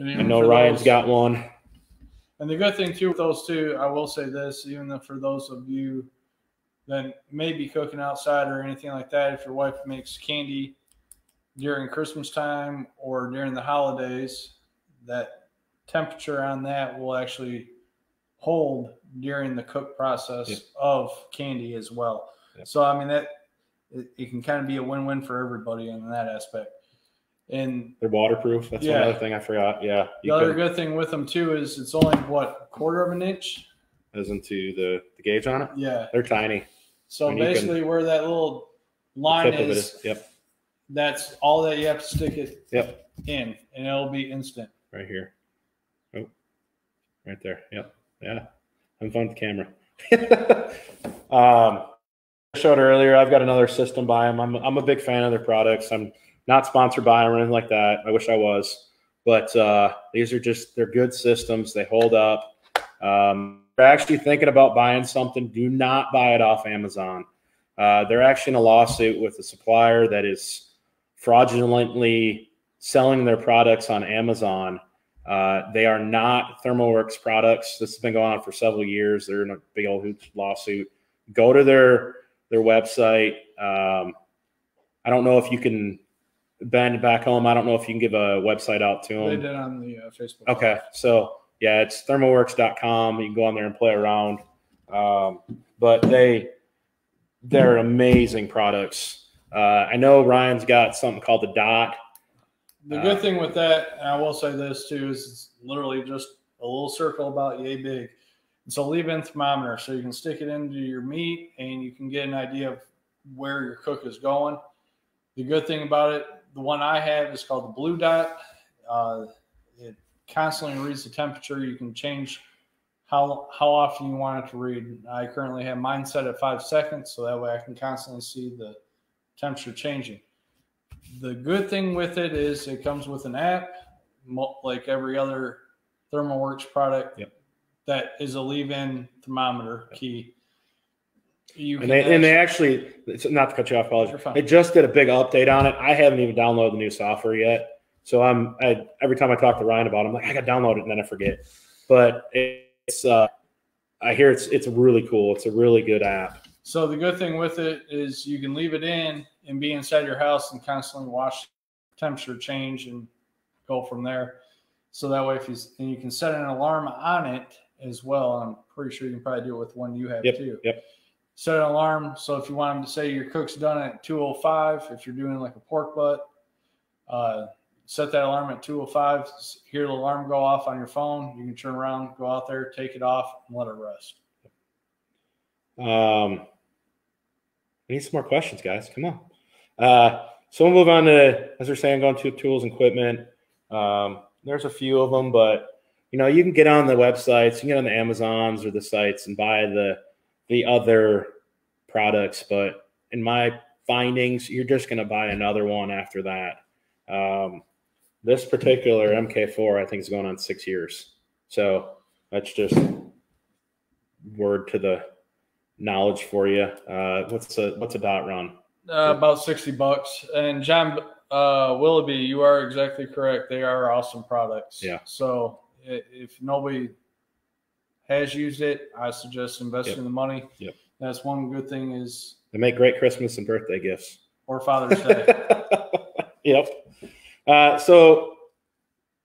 I know Ryan's those- got one. And the good thing too with those two, I will say this, even though for those of you that may be cooking outside or anything like that, if your wife makes candy during Christmas time or during the holidays, that temperature on that will actually hold during the cook process Yep. of candy as well. Yep. So I mean that it, it can kind of be a win-win for everybody in that aspect. And They're waterproof. That's Yeah. another thing I forgot. Yeah, the other could, good thing with them too is it's only what quarter of an inch. as into the, the gauge on it. Yeah. They're tiny. So And you can- basically, where that little line tip of it is, is yep, that's all that you have to stick it yep, in, and it'll be instant. right here. Oh, right there. Yep. Yeah. I'm fun with the camera. um, I showed earlier. I've got another system by them. I'm I'm a big fan of their products. I'm not sponsored by them or anything like that. I wish I was, but uh, these are just they're good systems. They hold up. Um, you're actually thinking about buying something, do not buy it off Amazon. Uh, they're actually in a lawsuit with a supplier that is fraudulently selling their products on Amazon. Uh, they are not ThermoWorks products. This has been going on for several years. They're in a big old huge lawsuit. Go to their their website. Um, I don't know if you can Ben back home. I don't know if you can give a website out to them. They did on the uh, Facebook. Okay, so yeah, it's thermoworks.com. You can go on there and play around. Um, but they they're amazing products. Uh, I know Ryan's got something called the Dot. The Uh, good thing with that, and I will say this too, is it's literally just a little circle about yay big. It's a leave-in thermometer, so you can stick it into your meat and you can get an idea of where your cook is going. The good thing about it, the one I have is called the Blue Dot. Uh, it constantly reads the temperature. You can change how how often you want it to read. I currently have mine set at five seconds, so that way I can constantly see the temperature changing. The good thing with it is it comes with an app, like every other ThermoWorks product. Yep. That is a leave-in thermometer key. You And they, and they actually, it's not to cut you off, fine. They just did a big update on it. I haven't even downloaded the new software yet. So I'm, I, every time I talk to Ryan about it, I'm like, I got to download it and then I forget. But it's, uh, I hear it's, it's really cool. It's a really good app. So the good thing with it is you can leave it in and be inside your house and constantly watch temperature change and go from there. So that way, if you and you can set an alarm on it as well. I'm pretty sure you can probably do it with one you have Yep, too. yep. Set an alarm. So if you want them to say your cook's done at 2:05, if you're doing like a pork butt, uh, set that alarm at 2:05. Hear the alarm go off on your phone. You can turn around, go out there, take it off, and let it rest. Um, we need some more questions, guys. Come on. Uh, so we'll move on to, as they're saying, going to tools and equipment. Um, there's a few of them, but you know, you can get on the websites, you can get on the Amazons or the sites and buy the the other products. But in my findings, you're just going to buy another one after that. Um, this particular MK4, I think, is going on six years. So that's just word to the knowledge for you. Uh, what's a what's a dot run? Uh, about 60 bucks. And John uh, Willoughby, you are exactly correct. They are awesome products. Yeah. So if nobody has used it, I suggest investing Yep. the money. Yep. That's one good thing is, They make great Christmas and birthday gifts. or Father's Day. yep. Uh, so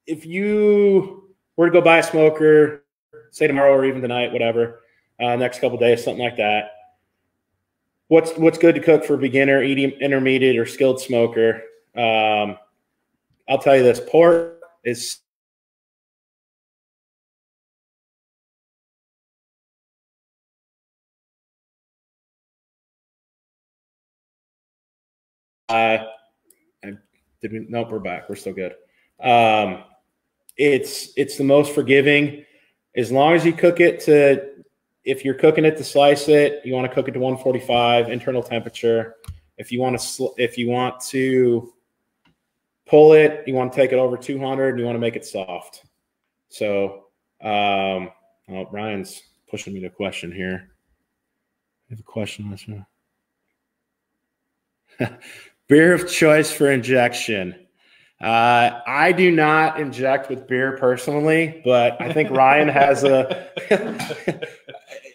if you were to go buy a smoker, say tomorrow or even tonight, whatever, uh, next couple days, something like that. What's what's good to cook for beginner, eating intermediate, or skilled smoker? Um, I'll tell you this: pork is Uh, I- did we? Nope, we're back. We're still good. Um, it's it's the most forgiving, as long as you cook it to. If you're cooking it to slice it, you want to cook it to 145 internal temperature. If you want to, sl- if you want to pull it, you want to take it over 200, and you want to make it soft. So, um, oh, Ryan's pushing me to a question here. I have a question on this one. beer of choice for injection. Uh, I do not inject with beer personally, but I think Ryan has a.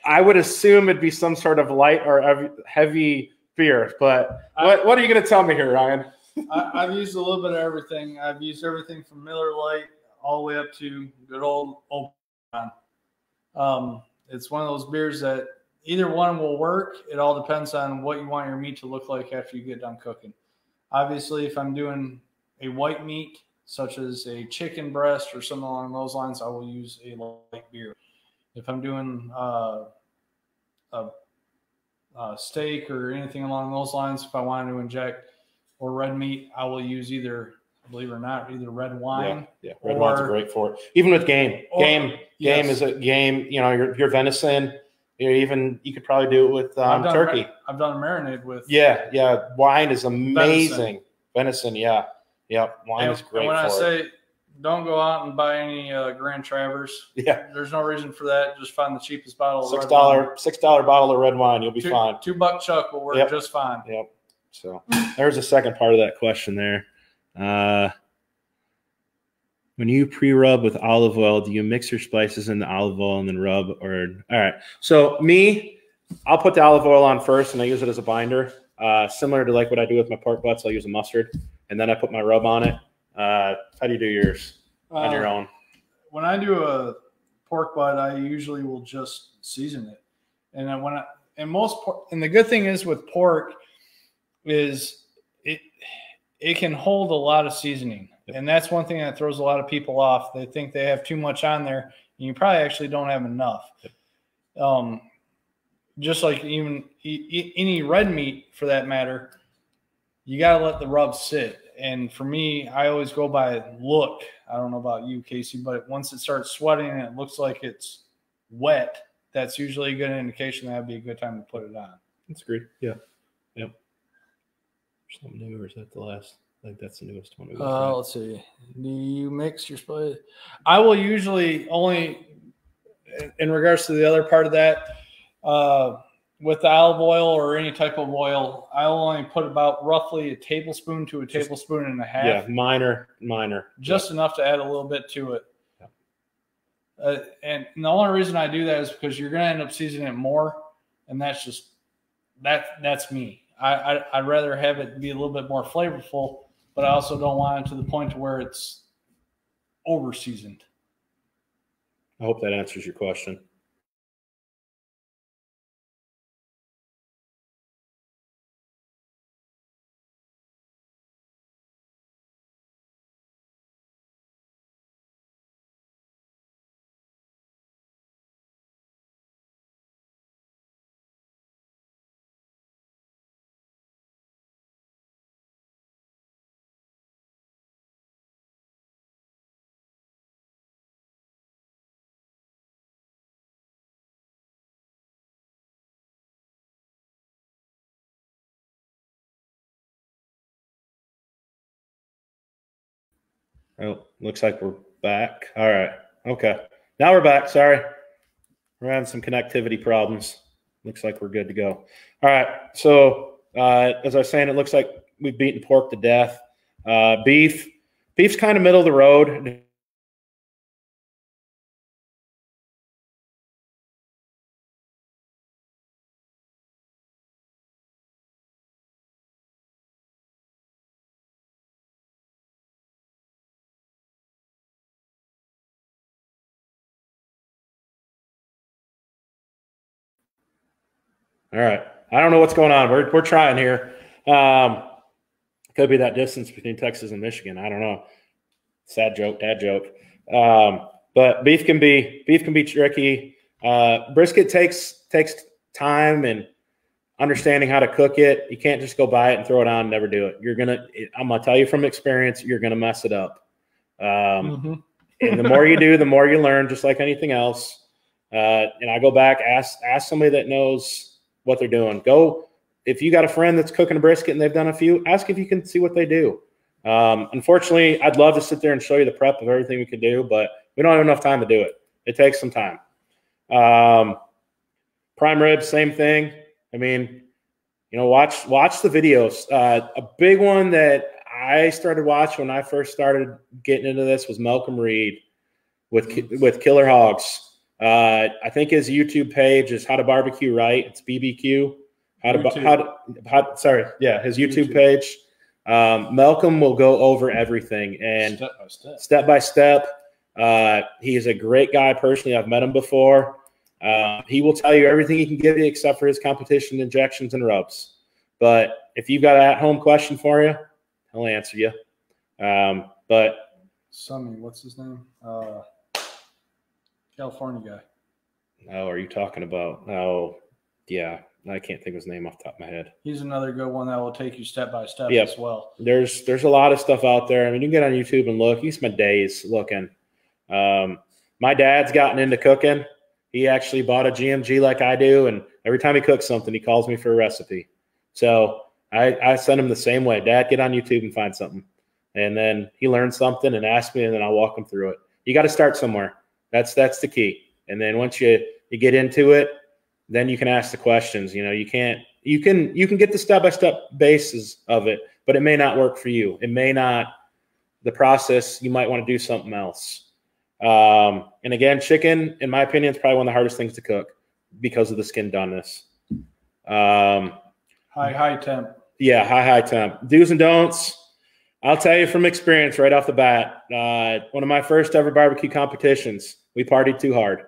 I would assume it'd be some sort of light or heavy- heavy beer, but what, what are you going to tell me here, Ryan? I, I've used a little bit of everything. I've used everything from Miller Lite all the way up to good old Old. Um, it's one of those beers that either one will work. It all depends on what you want your meat to look like after you get done cooking. Obviously, if I'm doing a white meat, such as a chicken breast or something along those lines, I will use a light beer. If I'm doing uh, a, a steak or anything along those lines, if I wanted to inject or red meat, I will use either, believe it or not, either red wine. Yeah, red wine's Or- great for it. Even with game, Or- game, game Yes. is a game. You know, your your venison. You know, even you could probably do it with um, I've done turkey. I've done a marinade with. Yeah, yeah. Wine is amazing. Venison, yeah, yep. Wine And, is great and when for I it. Don't go out and buy any uh, Grand Traverse, Yeah, there's no reason for that. Just find the cheapest bottle. Of six red wine. six dollar bottle of red wine, you'll be two, fine. Two buck chuck will work Yep. just fine. Yep. So there's a second part of that question there. Uh, when you pre-rub with olive oil, do you mix your spices in the olive oil and then rub? Or all right. So me, I'll put the olive oil on first, and I use it as a binder, uh, similar to like what I do with my pork butts. I'll use a mustard. and then I put my rub on it. Uh, how do you do yours on your Uh, own? when I do a pork butt, I usually will just season it. And then when I, and most por- and the good thing is with pork is it it can hold a lot of seasoning. Yep. And that's one thing that throws a lot of people off. They think they have too much on there, and you probably actually don't have enough. Um, just like even e- any red meat for that matter, you got to let the rub sit. And for me, I always go by look. I don't know about you, Casey, but once it starts sweating and it looks like it's wet, that's usually a good indication that'd be a good time to put it on. That's great. Yeah. Yep. Something new, or is that the last? I think that's the newest one. we got, Uh, let's see. Do you mix your spice? I will usually only, in- in regards to the other part of that, uh, with olive oil or any type of oil, I will only put about roughly a tablespoon to a Just- tablespoon and a half. yeah, minor, minor. just enough to add a little bit to it. Yeah. Uh, and, and the only reason I do that is because you're going to end up seasoning it more, and that's just that that's me. I, I I'd rather have it be a little bit more flavorful, but I also don't want it to the point to where it's over seasoned. I hope that answers your question. Oh, looks like we're back. All right. Okay. Now we're back. Sorry. We're having some connectivity problems. Looks like we're good to go. All right. So, uh, as I was saying, it looks like we've beaten pork to death. Uh, beef, beef's kind of middle of the road. All right. I don't know what's going on. We're, we're trying here. Um, could be that distance between Texas and Michigan. I don't know. Sad joke, dad joke. Um, but beef can be beef can be tricky. Uh, brisket takes takes time and understanding how to cook it. You can't just go buy it and throw it on and never do it. You're gonna. I'm gonna tell you from experience. You're gonna mess it up. Um, and the more you do, the more you learn. Just like anything else. Uh, and I go back, ask ask somebody that knows what they're doing. Go if you got a friend that's cooking a brisket and they've done a few, ask if you can see what they do. Um, unfortunately, I'd love to sit there and show you the prep of everything we could do, but we don't have enough time to do it. It takes some time. Um, prime rib, same thing. I mean, you know, watch watch the videos. Uh, a big one that I started watching when I first started getting into this was Malcolm Reed with with Killer Hogs. Uh, I think his YouTube page is How to Barbecue Right. It's BBQ. How to, YouTube. how to how, sorry, yeah, his YouTube, YouTube. page. Um, Malcolm will go over everything and step by step. step by step. Uh, he is a great guy personally. I've met him before. Uh, he will tell you everything he can give you except for his competition injections and rubs. But if you've got an at-home question for you, he'll answer you. Um, but Summy, what's his name? Uh, California guy. oh, are you talking about? Oh, yeah, I can't think of his name off the top of my head. He's another good one that will take you step by step Yep. as well. there's there's a lot of stuff out there. I mean, you can get on YouTube and look. You spend days looking. Um, my dad's gotten into cooking. He actually bought a GMG like I do, and every time he cooks something, he calls me for a recipe. So I, I send him the same way. Dad, get on YouTube and find something, and then he learns something and asks me, and then I'll walk him through it. You got to start somewhere. That's that's the key. And then once you you get into it, then you can ask the questions. You know, you can't you can you can get the step by step basis of it, but it may not work for you. It may not the process. You might want to do something else. Um, and again, chicken, in my opinion, is probably one of the hardest things to cook because of the skin doneness. Um, High, high temp. yeah, high high temp. Do's and don'ts. I'll tell you from experience right off the bat. Uh, one of my first ever barbecue competitions, we partied too hard,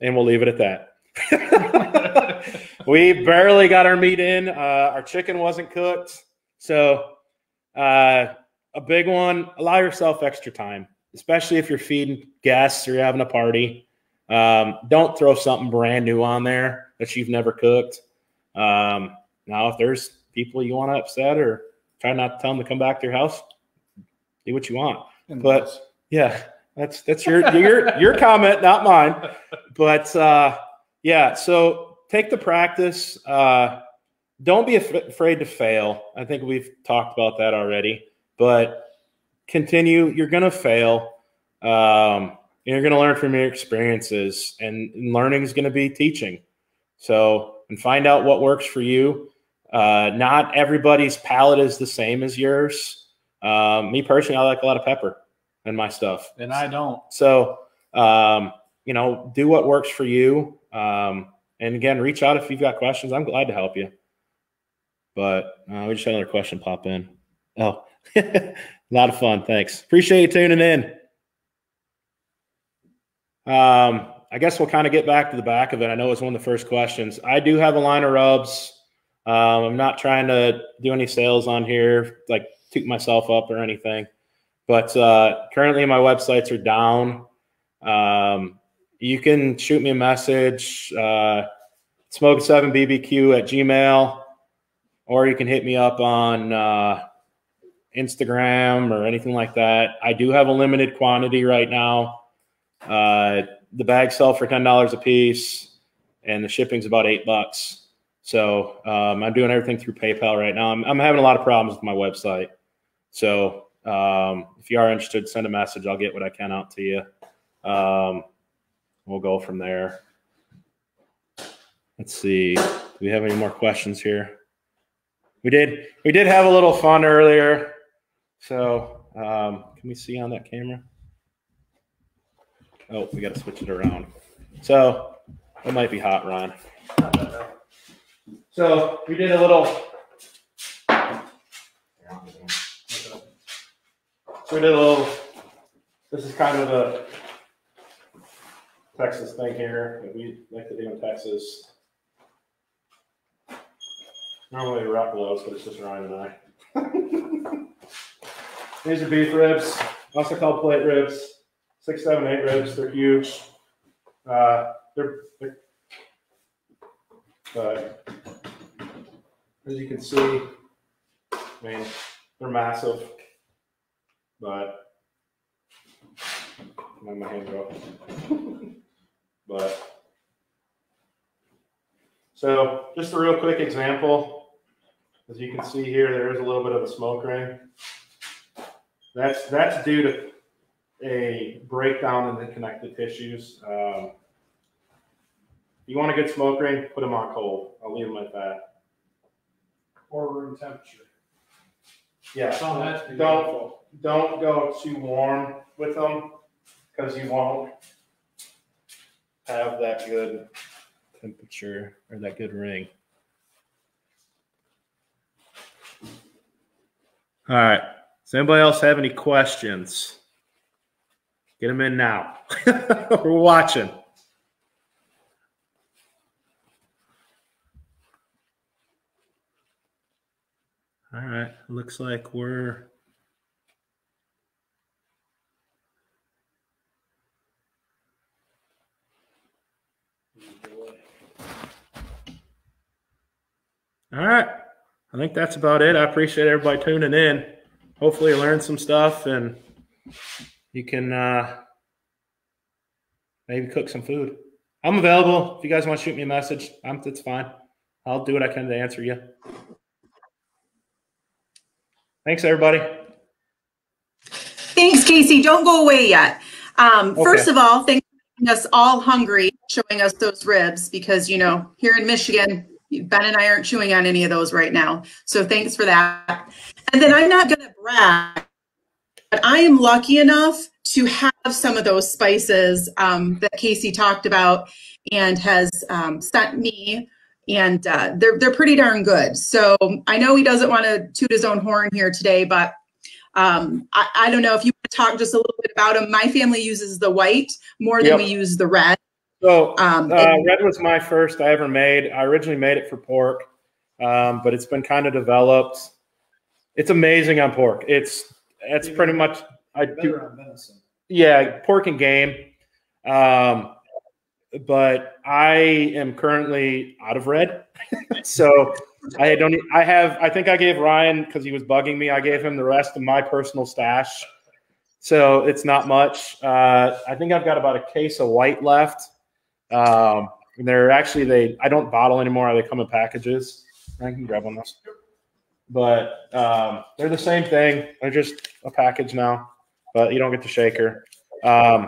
and we'll leave it at that. we barely got our meat in. Uh, our chicken wasn't cooked, so uh, a big one. Allow yourself extra time, especially if you're feeding guests or you're having a party. Um, don't throw something brand new on there that you've never cooked. Um, now, if there's people you want to upset or try not to tell them to come back to your house, do what you want. but yeah, that's that's your your your comment, not mine. But uh, yeah, so take the practice. Uh, don't be af- afraid to fail. I think we've talked about that already. But continue. You're going to fail. Um, you're going to learn from your experiences, and, and learning is going to be teaching. So, and find out what works for you. Uh, not everybody's palate is the same as yours. Um, me personally, I like a lot of pepper in my stuff, and I don't. So, um, you know, do what works for you. Um, and again, reach out if you've got questions. I'm glad to help you. But uh, we just had another question pop in. Oh, a lot of fun. Thanks. Appreciate you tuning in. Um, I guess we'll kind of get back to the back of it. I know it's one of the first questions. I do have a line of rubs. Um, I'm not trying to do any sales on here, like toot myself up or anything. But uh, currently, my websites are down. Um, you can shoot me a message, uh, smoke7bbq at gmail, or you can hit me up on uh, Instagram or anything like that. I do have a limited quantity right now. Uh, the bags sell for ten dollars a piece, and the shipping's about eight bucks. So um, I'm doing everything through PayPal right now. I'm, I'm, having a lot of problems with my website. So um, if you are interested, send a message. I'll get what I can out to you. Um, we'll go from there. Let's see. Do we have any more questions here? We did. We did have a little fun earlier. So um, can we see on that camera? Oh, we got to switch it around. So it might be hot, Ron. So we did a little. So we did a little. This is kind of a Texas thing here that we like to do in Texas. Normally we wrap those, but it's just Ryan and I. These are beef ribs, also called plate ribs. Six, seven, eight ribs. They're huge. Uh, they're, they're uh, as you can see, I mean, they're massive, but my hand go. but so just a real quick example. As you can see here, there is a little bit of a smoke ring. That's that's due to a breakdown in the connective tissues. Um, you want a good smoke ring, put them on cold. I'll leave them at that. Or room temperature. Yeah, Some has to don't don't go too warm with them because you won't have that good temperature or that good ring. All right. Does anybody else have any questions? Get them in now. We're watching. All right. Looks like we're All right. I think that's about it. I appreciate everybody tuning in. Hopefully, you learned some stuff and you can uh, maybe cook some food. I'm available if you guys want to shoot me a message. I'm, it's fine. I'll do what I can to answer you. Thanks, everybody. Thanks, Casey. Don't go away yet. Um, Okay. First of all, thanks for making us all hungry, showing us those ribs because, you know, here in Michigan, Ben and I aren't chewing on any of those right now. So thanks for that. And then I'm not going to brag, but I am lucky enough to have some of those spices um, that Casey talked about and has um, sent me. And uh, they're, they're pretty darn good. So I know he doesn't want to toot his own horn here today, but Um, I, I don't know if you want to talk just a little bit about them. My family uses the white more than Yep. we use the red. So Um, uh, and- red was my first I ever made. I originally made it for pork, um, but it's been kind of developed. It's amazing on pork. It's it's pretty much I do on venison. yeah pork and game. Um, but I am currently out of red, so I don't. I have. I think I gave Ryan because he was bugging me. I gave him the rest of my personal stash, so it's not much. Uh, I think I've got about a case of white left. Um, and they're actually they. I don't bottle anymore. They come in packages. I can grab one of those. But um, they're the same thing. They're just a package now, but you don't get the shaker. Um,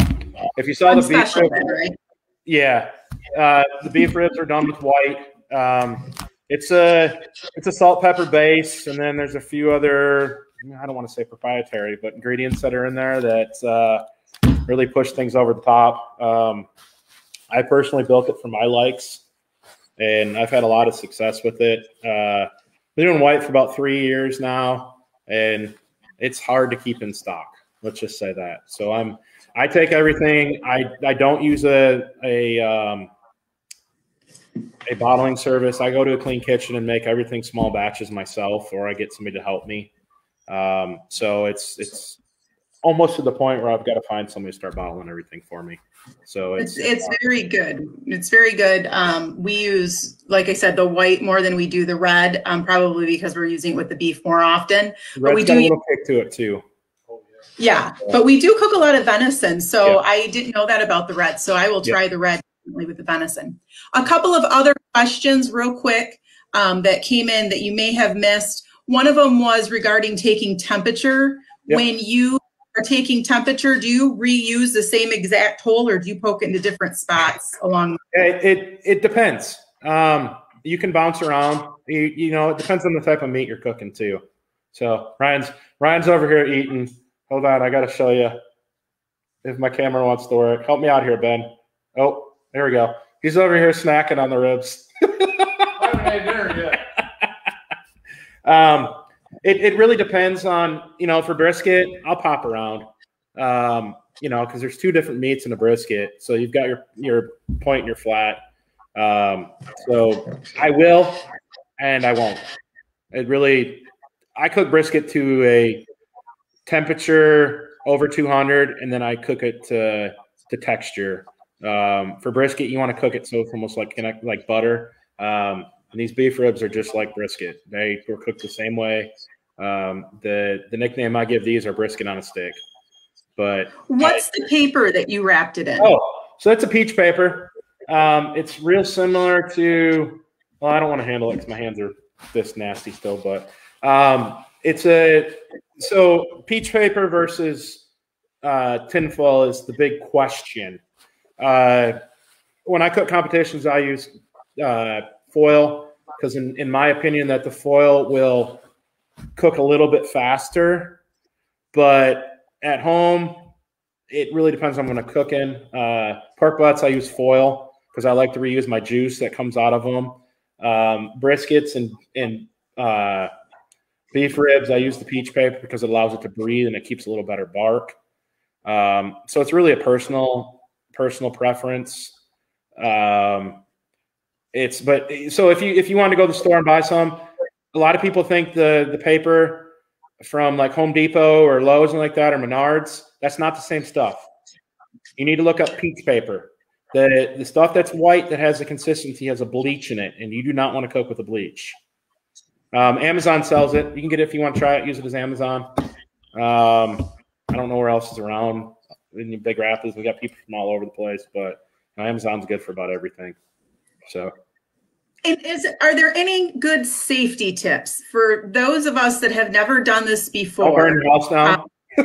if you saw I'm the beef, special, then, right? Yeah, uh, the beef ribs are done with white. Um, it's a it's a salt pepper base, and then there's a few other I don't want to say proprietary, but ingredients that are in there that uh, really push things over the top. Um, I personally built it for my likes, and I've had a lot of success with it. Uh, been doing white for about three years now, and it's hard to keep in stock. Let's just say that. So I'm I take everything. I I don't use a a um, a bottling service. I go to a clean kitchen and make everything small batches myself, or I get somebody to help me. Um, so it's it's almost to the point where I've got to find somebody to start bottling everything for me. So It's it's, it's very good. It's very good. Um, we use, like I said, the white more than we do the red, um, probably because we're using it with the beef more often. red's we got do a little kick to it too. Yeah. Yeah, but we do cook a lot of venison, so Yeah. I didn't know that about the red. So I will Yeah. try the red with the venison. A couple of other questions, real quick, um, that came in that you may have missed. One of them was regarding taking temperature. Yep. When you are taking temperature, do you reuse the same exact hole, or do you poke it into different spots along? It it, it depends. Um, you can bounce around. You, you know, it depends on the type of meat you're cooking too. So Ryan's Ryan's over here eating. Hold on, I got to show you if my camera wants to work. Help me out here, Ben. Oh, there we go. He's over here snacking on the ribs. Um, it, it really depends on, you know, for brisket, I'll pop around, um, you know, because there's two different meats in a brisket. So you've got your, your point and your flat. Um, so I will and I won't. It really, I cook brisket to a temperature over 200 and then I cook it to, to texture. Um, for brisket, you want to cook it so it's almost like connect like butter. Um, and these beef ribs are just like brisket. They were cooked the same way. Um, the the nickname I give these are brisket on a stick. But What's the paper that you wrapped it in? oh, so it's a peach paper. Um, it's real similar to. Well, I don't want to handle it because my hands are this nasty still, but um, it's a so peach paper versus uh, tinfoil is the big question. Uh, when I cook competitions, I use uh, foil because, in, in my opinion, that the foil will cook a little bit faster. But at home, it really depends on when I'm cooking. Uh, pork butts, I use foil because I like to reuse my juice that comes out of them. Um, briskets and and uh, beef ribs, I use the peach paper because it allows it to breathe and it keeps a little better bark. Um, so it's really a personal personal preference. Um, it's but so if you if you want to go to the store and buy some, a lot of people think the the paper from like Home Depot or Lowe's and like that or Menards. That's not the same stuff. You need to look up peach paper. The the stuff that's white that has a consistency has a bleach in it, and you do not want to cook with a bleach. Um, Amazon sells it. You can get it if you want to try it. Use it as Amazon. Um, I don't know where else is around in the Big Rapids. We got people from all over the place, but Amazon's good for about everything. So And is are there any good safety tips for those of us that have never done this I'll before? burn your house down.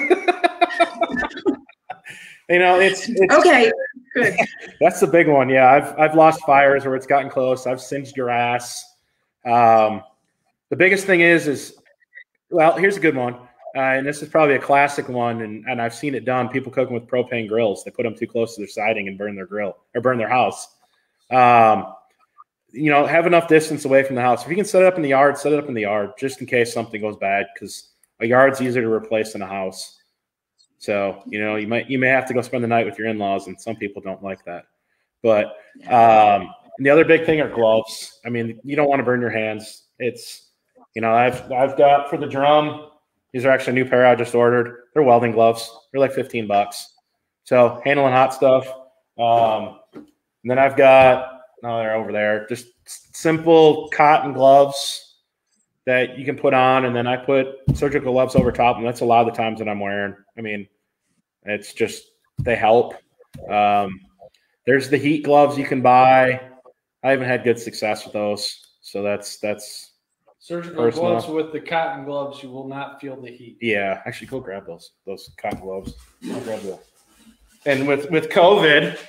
you know, it's, it's Okay, good. That's the big one. Yeah, I've I've lost fires where it's gotten close. I've singed grass. Um, the biggest thing is is well, here's a good one, uh, and this is probably a classic one, and, and I've seen it done. People cooking with propane grills. They put them too close to their siding and burn their grill or burn their house. Um, you know, have enough distance away from the house. If you can set it up in the yard, set it up in the yard just in case something goes bad. Because a yard's easier to replace than a house. So you know you might you may have to go spend the night with your in-laws, and some people don't like that. But um, the other big thing are gloves. I mean, you don't want to burn your hands. It's you know I've I've got for the drum. These are actually a new pair I just ordered. They're welding gloves. They're like 15 bucks. So handling hot stuff. Um, and then I've got no, they're over there. Just simple cotton gloves that you can put on, and then I put surgical gloves over top, and that's a lot of the times that I'm wearing. I mean, it's just they help. Um, there's the heat gloves you can buy. I haven't had good success with those, so that's that's surgical personal. gloves with the cotton gloves. You will not feel the heat. Yeah, actually, go grab those those cotton gloves. I'll grab those. And with with COVID,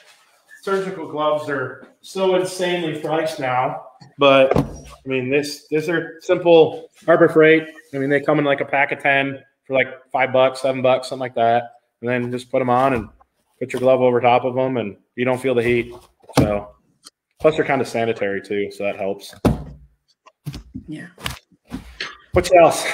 surgical gloves are so insanely priced now. But I mean, this these are simple Harbor Freight. I mean, they come in like a pack of ten for like five bucks, seven bucks, something like that, and then just put them on and put your glove over top of them, and you don't feel the heat. So, plus they're kind of sanitary too, so that helps. Yeah. What else?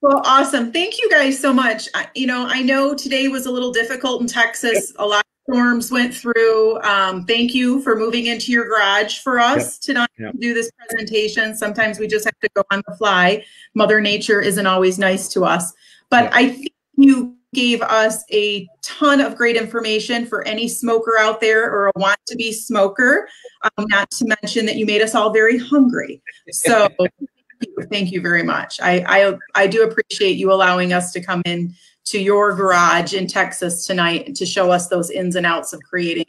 Well, awesome. Thank you guys so much. I, you know, I know today was a little difficult in Texas. A lot of storms went through. Um, thank you for moving into your garage for us yep. tonight yep. to do this presentation. Sometimes we just have to go on the fly. Mother Nature isn't always nice to us, but yep. I think you gave us a ton of great information for any smoker out there or a want to be smoker. Um, not to mention that you made us all very hungry. So. thank you very much. I, I I do appreciate you allowing us to come in to your garage in Texas tonight to show us those ins and outs of creating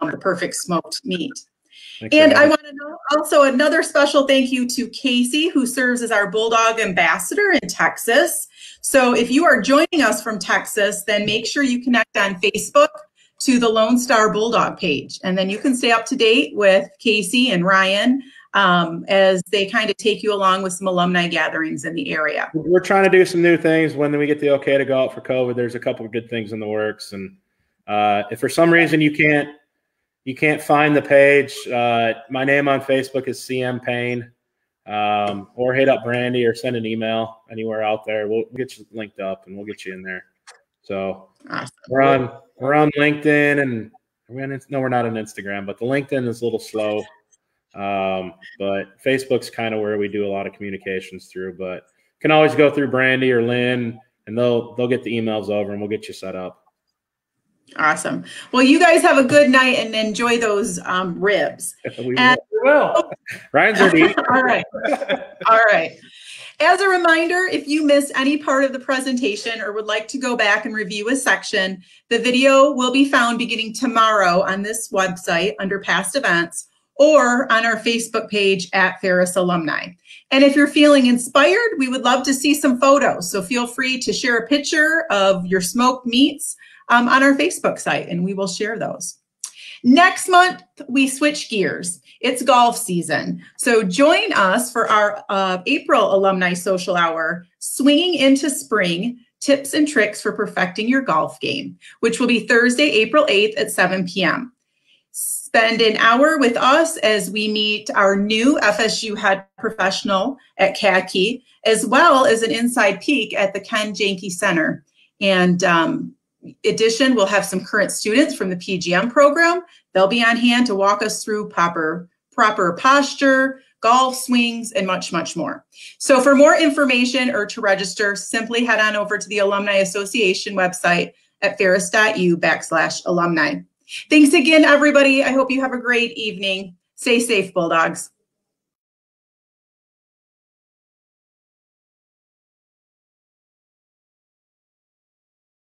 um, the perfect smoked meat. Thanks and I want to know also another special thank you to Casey, who serves as our Bulldog ambassador in Texas. So if you are joining us from Texas, then make sure you connect on Facebook to the Lone Star Bulldog page. And then you can stay up to date with Casey and Ryan um, as they kind of take you along with some alumni gatherings in the area. We're trying to do some new things. When we get the okay to go out for COVID, there's a couple of good things in the works. And uh, if for some reason you can't you can't find the page, uh, my name on Facebook is CM Payne. Um, or hit up Brandy or send an email anywhere out there. We'll get you linked up and we'll get you in there. So awesome. we're on we're on LinkedIn and we're on, no, we're not on Instagram, but the LinkedIn is a little slow. Um, but Facebook's kind of where we do a lot of communications through. But can always go through Brandy or Lynn, and they'll they'll get the emails over, and we'll get you set up. Awesome. Well, you guys have a good night and enjoy those um, ribs. we and, will. Ryan's already. All right. All right. As a reminder, if you missed any part of the presentation or would like to go back and review a section, the video will be found beginning tomorrow on this website under past events or on our Facebook page at Ferris Alumni. And if you're feeling inspired, we would love to see some photos. So feel free to share a picture of your smoked meats um, on our Facebook site and we will share those. Next month, we switch gears. It's golf season. So join us for our uh, April Alumni Social Hour, Swinging into Spring Tips and Tricks for Perfecting Your Golf Game, which will be Thursday, April 8th at 7 p.m spend an hour with us as we meet our new FSU head professional at Katke, as well as an inside peek at the Ken Janke Center. And um, addition, we'll have some current students from the PGM program. They'll be on hand to walk us through proper, proper posture, golf swings, and much, much more. So for more information or to register, simply head on over to the Alumni Association website at ferris.u backslash alumni. Thanks again, everybody. I hope you have a great evening. Stay safe, Bulldogs.